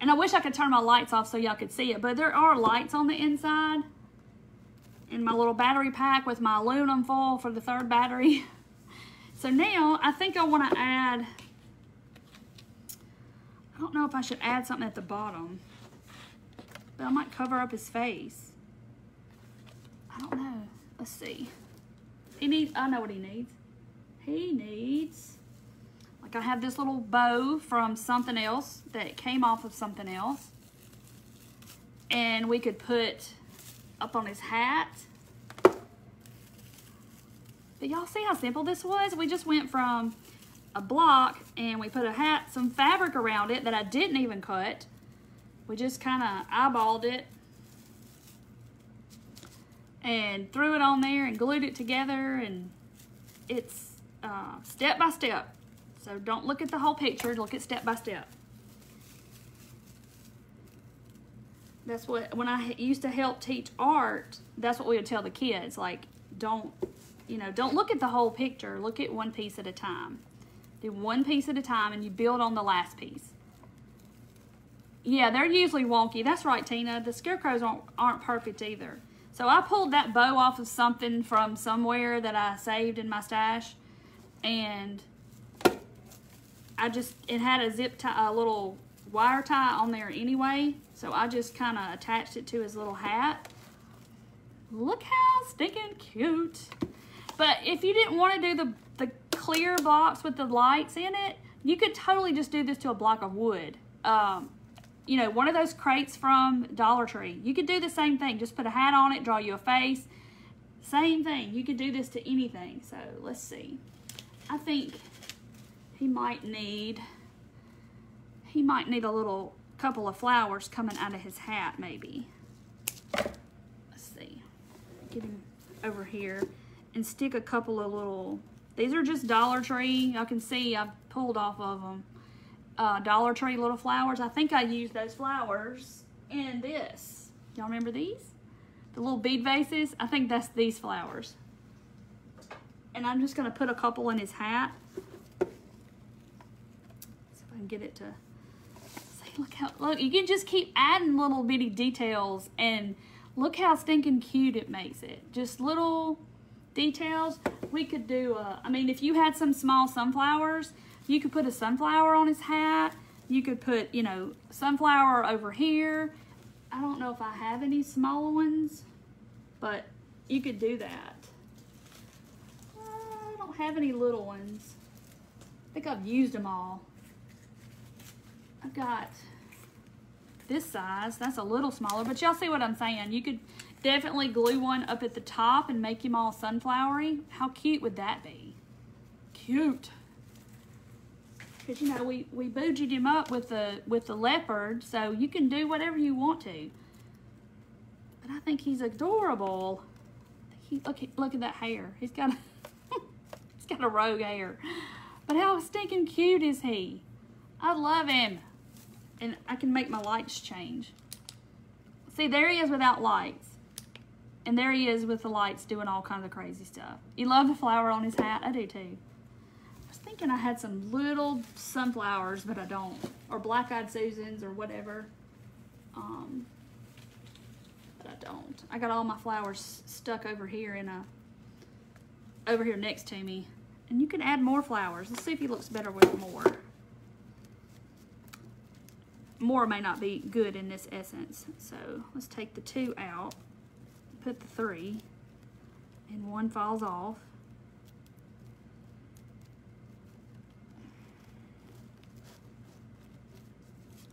And I wish I could turn my lights off so y'all could see it but there are lights on the inside in my little battery pack with my aluminum foil for the third battery. <laughs> So now I think I want to add, I don't know if I should add something at the bottom, but I might cover up his face. I don't know. Let's see. He needs, I know what he needs. He needs, like I have this little bow from something else that came off of something else. And we could put up on his hat but y'all see how simple this was? We just went from a block and we put a hat, some fabric around it that I didn't even cut. We just kind of eyeballed it and threw it on there and glued it together and it's uh, step by step. So don't look at the whole picture, look at step by step. That's what, when I used to help teach art, that's what we would tell the kids, like, don't you know, don't look at the whole picture. Look at one piece at a time. Do one piece at a time and you build on the last piece. Yeah, they're usually wonky. That's right, Tina. The scarecrows aren't, aren't perfect either. So I pulled that bow off of something from somewhere that I saved in my stash. And I just, it had a zip tie, a little wire tie on there anyway. So I just kind of attached it to his little hat. Look how stinking cute. But if you didn't want to do the, the clear box with the lights in it, you could totally just do this to a block of wood. Um, you know, one of those crates from Dollar Tree. You could do the same thing. Just put a hat on it, draw you a face. Same thing. You could do this to anything. So let's see. I think he might need, he might need a little couple of flowers coming out of his hat maybe. Let's see. Get him over here and stick a couple of little, these are just Dollar Tree. Y'all can see I've pulled off of them. Uh, Dollar Tree little flowers. I think I used those flowers in this. Y'all remember these? The little bead vases? I think that's these flowers. And I'm just going to put a couple in his hat. See if I can get it to... See, look how... Look, you can just keep adding little bitty details and look how stinking cute it makes it. Just little details, we could do, a, I mean, if you had some small sunflowers, you could put a sunflower on his hat. You could put, you know, sunflower over here. I don't know if I have any small ones, but you could do that. Uh, I don't have any little ones. I think I've used them all. I've got this size. That's a little smaller, but y'all see what I'm saying. You could Definitely glue one up at the top and make him all sunflowery. How cute would that be? Cute. Because, you know, we, we bougied him up with the, with the leopard, so you can do whatever you want to. But I think he's adorable. He, look, look at that hair. He's got a, <laughs> he's got a rogue hair. But how stinking cute is he? I love him. And I can make my lights change. See, there he is without lights. And there he is with the lights doing all kinds of crazy stuff. You love the flower on his hat? I do too. I was thinking I had some little sunflowers, but I don't. Or black-eyed Susans or whatever. Um, but I don't. I got all my flowers stuck over here in a, over here next to me. And you can add more flowers. Let's see if he looks better with more. More may not be good in this essence. So let's take the two out put the three and one falls off.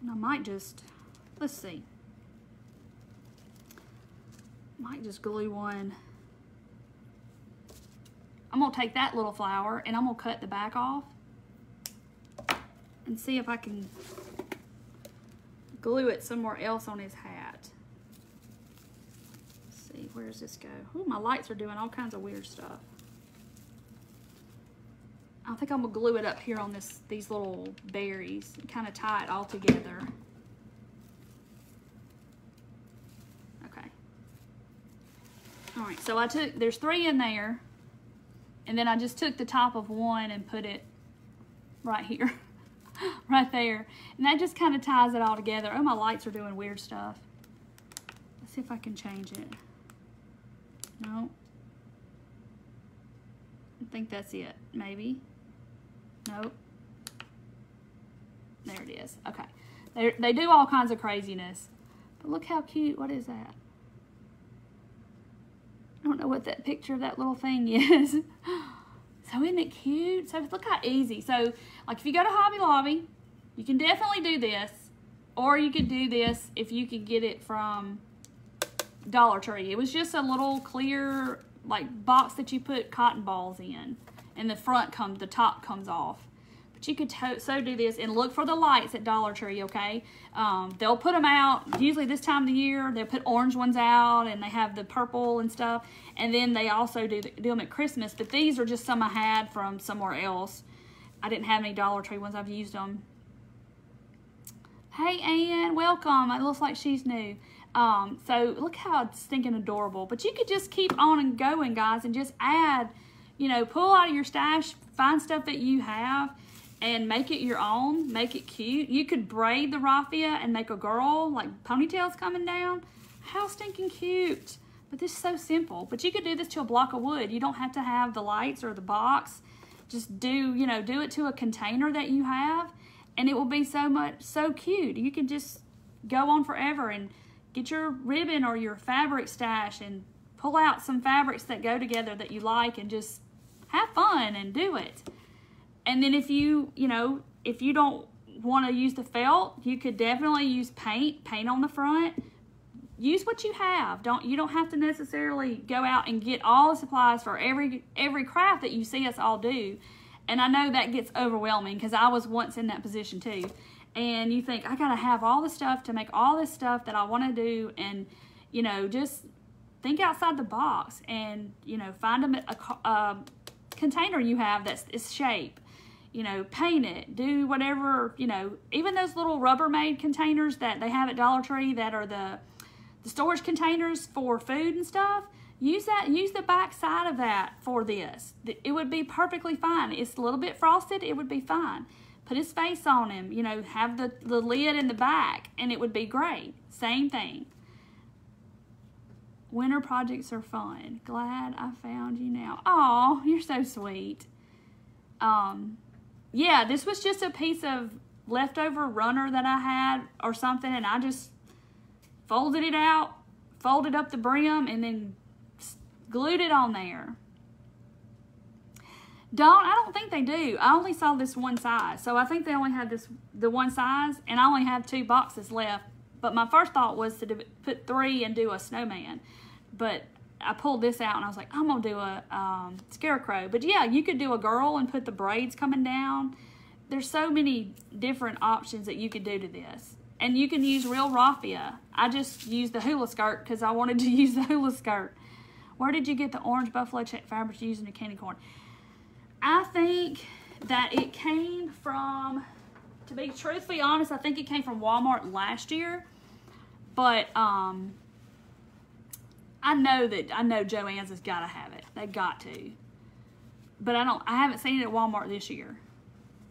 And I might just, let's see, might just glue one. I'm gonna take that little flower and I'm gonna cut the back off and see if I can glue it somewhere else on his hat. See, where does this go? Oh, my lights are doing all kinds of weird stuff. I think I'm gonna glue it up here on this these little berries and kind of tie it all together. Okay. All right, so I took, there's three in there, and then I just took the top of one and put it right here, <laughs> right there. And that just kind of ties it all together. Oh, my lights are doing weird stuff. Let's see if I can change it. No. I think that's it, maybe. Nope. There it is. Okay. They they do all kinds of craziness. But look how cute. What is that? I don't know what that picture of that little thing <laughs> is. so isn't it cute? So look how easy. So like if you go to Hobby Lobby, you can definitely do this. Or you could do this if you could get it from Dollar Tree. It was just a little clear like box that you put cotton balls in and the front comes, the top comes off. But you could so do this and look for the lights at Dollar Tree, okay? Um, they'll put them out, usually this time of the year, they'll put orange ones out and they have the purple and stuff. And then they also do, do them at Christmas, but these are just some I had from somewhere else. I didn't have any Dollar Tree ones, I've used them. Hey Ann, welcome. It looks like she's new. Um, so look how stinking adorable. But you could just keep on and going, guys, and just add you know, pull out of your stash, find stuff that you have, and make it your own. Make it cute. You could braid the raffia and make a girl, like ponytails coming down. How stinking cute. But this is so simple. But you could do this to a block of wood. You don't have to have the lights or the box. Just do, you know, do it to a container that you have. And it will be so much, so cute. You can just go on forever and get your ribbon or your fabric stash and pull out some fabrics that go together that you like and just have fun and do it. And then if you, you know, if you don't want to use the felt, you could definitely use paint, paint on the front. Use what you have. Don't you don't have to necessarily go out and get all the supplies for every every craft that you see us all do. And I know that gets overwhelming because I was once in that position too. And you think I got to have all the stuff to make all this stuff that I want to do and you know, just think outside the box and you know, find a, a, a container you have that's shape. You know, paint it, do whatever, you know, even those little Rubbermaid containers that they have at Dollar Tree that are the, the storage containers for food and stuff, use that, use the back side of that for this. It would be perfectly fine. It's a little bit frosted, it would be fine. Put his face on him, you know, have the, the lid in the back, and it would be great. Same thing. Winter projects are fun. Glad I found you now. Oh, you're so sweet. Um, yeah, this was just a piece of leftover runner that I had or something, and I just folded it out, folded up the brim, and then glued it on there. Don't, I don't think they do. I only saw this one size. So I think they only had this, the one size, and I only have two boxes left. But my first thought was to do, put three and do a snowman but I pulled this out and I was like, I'm gonna do a um, scarecrow. But yeah, you could do a girl and put the braids coming down. There's so many different options that you could do to this. And you can use real raffia. I just used the hula skirt because I wanted to <laughs> use the hula skirt. Where did you get the orange buffalo check fabric using a candy corn? I think that it came from, to be truthfully honest, I think it came from Walmart last year. But um, I know that I know Joann's has got to have it. They got to. But I don't. I haven't seen it at Walmart this year.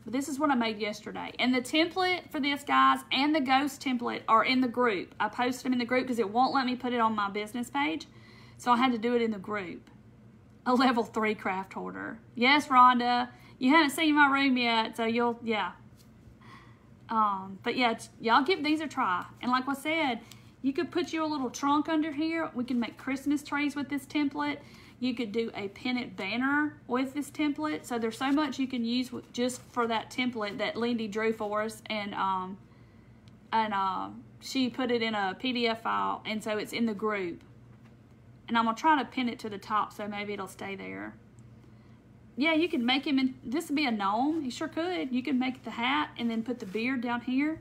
But this is what I made yesterday. And the template for this, guys, and the ghost template are in the group. I posted them in the group because it won't let me put it on my business page. So I had to do it in the group. A level three craft hoarder. Yes, Rhonda. You haven't seen my room yet, so you'll, yeah. Um, but yeah, y'all give these a try. And like I said, you could put you a little trunk under here. We can make Christmas trees with this template. You could do a pennant banner with this template. So there's so much you can use just for that template that Lindy drew for us. And, um, and uh, she put it in a PDF file. And so it's in the group. And I'm to try to pin it to the top so maybe it'll stay there. Yeah, you could make him in, this would be a gnome. He sure could. You could make the hat and then put the beard down here.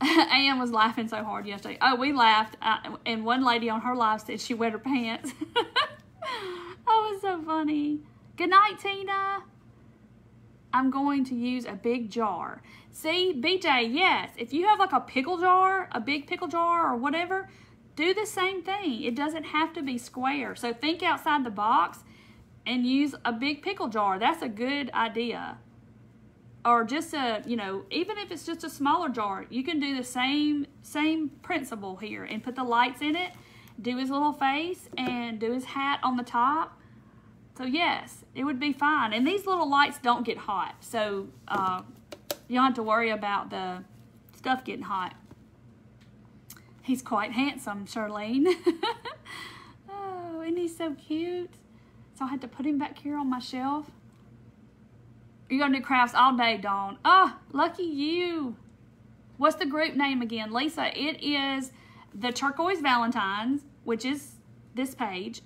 <laughs> Anne was laughing so hard yesterday. Oh, we laughed. And one lady on her live said she wet her pants. <laughs> that was so funny. Good night, Tina. I'm going to use a big jar. See, BJ, yes, if you have like a pickle jar, a big pickle jar or whatever, do the same thing. It doesn't have to be square. So think outside the box and use a big pickle jar. That's a good idea. Or just a, you know, even if it's just a smaller jar, you can do the same same principle here and put the lights in it, do his little face and do his hat on the top. So yes, it would be fine. And these little lights don't get hot. So uh, you don't have to worry about the stuff getting hot. He's quite handsome, Charlene. <laughs> oh, isn't he so cute? So I had to put him back here on my shelf. You're to do crafts all day, Dawn. Oh, lucky you. What's the group name again? Lisa, it is the Turquoise Valentines, which is this page.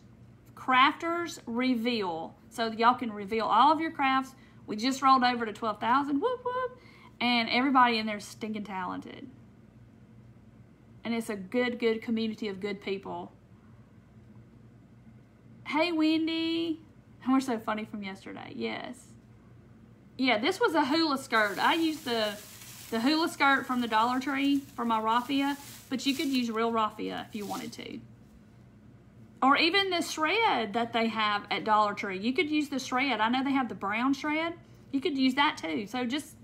Crafters Reveal. So y'all can reveal all of your crafts. We just rolled over to 12,000. Whoop, whoop. And everybody in there is stinking talented. And it's a good, good community of good people. Hey, Wendy. We're so funny from yesterday. Yes. Yeah, this was a hula skirt. I used the the hula skirt from the Dollar Tree for my raffia, but you could use real raffia if you wanted to. Or even the shred that they have at Dollar Tree. You could use the shred. I know they have the brown shred. You could use that too. So just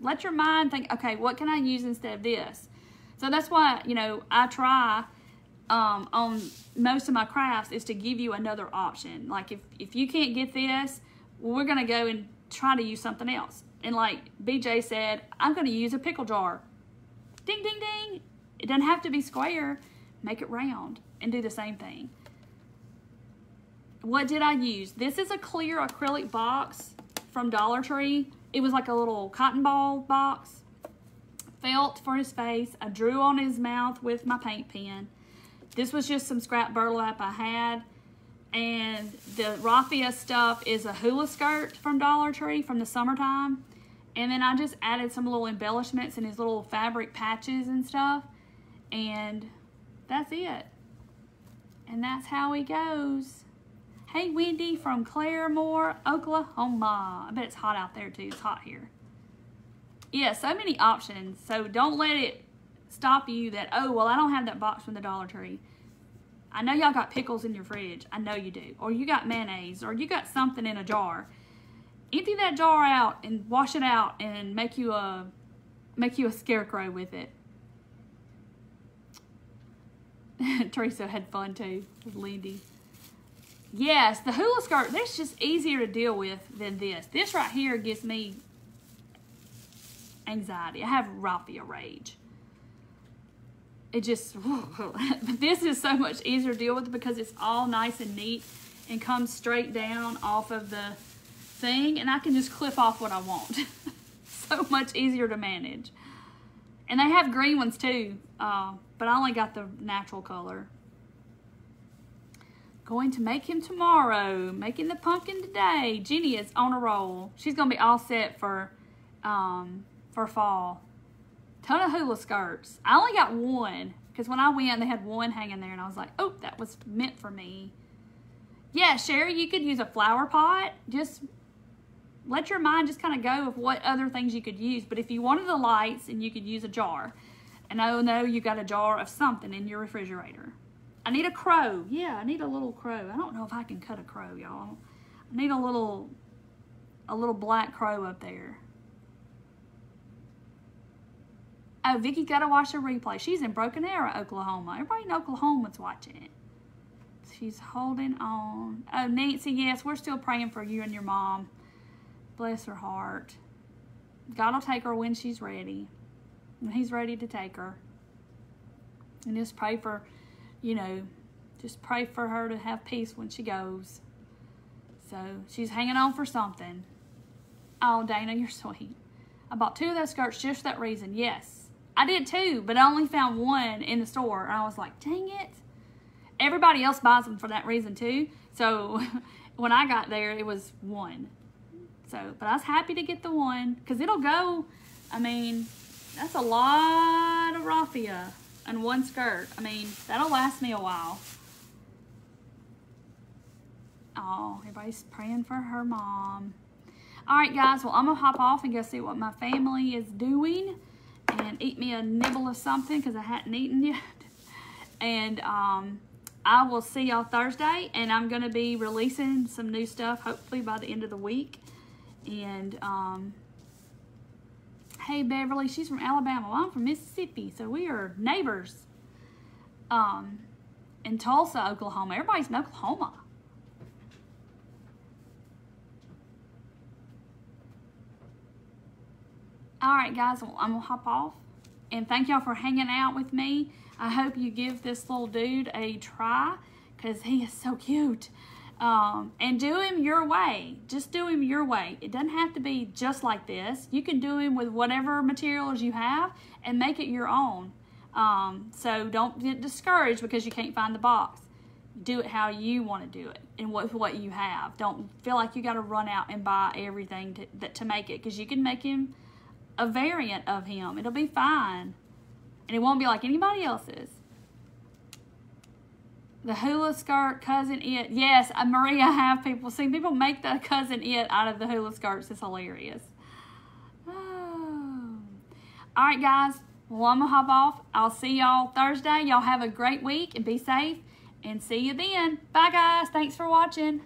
let your mind think, okay, what can I use instead of this? So that's why, you know, I try um, on most of my crafts is to give you another option. Like if, if you can't get this, we're going to go and try to use something else. And like BJ said, I'm going to use a pickle jar. Ding, ding, ding. It doesn't have to be square. Make it round and do the same thing. What did I use? This is a clear acrylic box from Dollar Tree. It was like a little cotton ball box. Felt for his face. I drew on his mouth with my paint pen. This was just some scrap burlap I had. And the raffia stuff is a hula skirt from Dollar Tree from the summertime. And then I just added some little embellishments and his little fabric patches and stuff. And that's it. And that's how he goes. Hey, Wendy from Claremore, Oklahoma. I bet it's hot out there too. It's hot here. Yeah, so many options. So don't let it stop you that, oh, well, I don't have that box from the Dollar Tree. I know y'all got pickles in your fridge. I know you do. Or you got mayonnaise, or you got something in a jar. Empty that jar out and wash it out and make you a make you a scarecrow with it. <laughs> Teresa had fun too with Lindy. Yes, the hula skirt, that's just easier to deal with than this. This right here gives me anxiety. I have raffia rage it just, but <laughs> this is so much easier to deal with because it's all nice and neat and comes straight down off of the thing and I can just clip off what I want. <laughs> so much easier to manage. And they have green ones too, uh, but I only got the natural color. Going to make him tomorrow. Making the pumpkin today. Jenny is on a roll. She's going to be all set for, um, for fall ton of hula skirts. I only got one because when I went, they had one hanging there, and I was like, oh, that was meant for me. Yeah, Sherry, you could use a flower pot. Just let your mind just kind of go of what other things you could use. But if you wanted the lights, and you could use a jar. And oh no, you got a jar of something in your refrigerator. I need a crow. Yeah, I need a little crow. I don't know if I can cut a crow, y'all. I need a little, a little black crow up there. Oh, Vicky got to watch the replay. She's in Broken Arrow, Oklahoma. Everybody in Oklahoma's watching it. She's holding on. Oh, Nancy, yes, we're still praying for you and your mom. Bless her heart. God will take her when she's ready. When he's ready to take her. And just pray for, you know, just pray for her to have peace when she goes. So she's hanging on for something. Oh, Dana, you're sweet. I bought two of those skirts just that reason. Yes. I did too, but I only found one in the store. And I was like, dang it. everybody else buys them for that reason too. So <laughs> when I got there, it was one. So, but I was happy to get the one because it'll go. I mean, that's a lot of raffia and one skirt. I mean, that'll last me a while. Oh, everybody's praying for her mom. All right, guys. Well, I'm going to hop off and go see what my family is doing and eat me a nibble of something because I hadn't eaten yet. And um, I will see y'all Thursday. And I'm going to be releasing some new stuff, hopefully by the end of the week. And, um, hey, Beverly, she's from Alabama. Well, I'm from Mississippi, so we are neighbors. Um, in Tulsa, Oklahoma. Everybody's in Oklahoma. All right, guys, well, I'm going to hop off. And thank y'all for hanging out with me. I hope you give this little dude a try because he is so cute. Um, and do him your way. Just do him your way. It doesn't have to be just like this. You can do him with whatever materials you have and make it your own. Um, so don't get discouraged because you can't find the box. Do it how you want to do it and with what you have. Don't feel like you got to run out and buy everything to, that, to make it because you can make him a variant of him. It'll be fine. And it won't be like anybody else's. The hula skirt, Cousin Itt. Yes, uh, Maria, have people seen people make the Cousin Itt out of the hula skirts. It's hilarious. Oh. All right, guys. Well, I'm going to hop off. I'll see y'all Thursday. Y'all have a great week and be safe. And see you then. Bye, guys. Thanks for watching.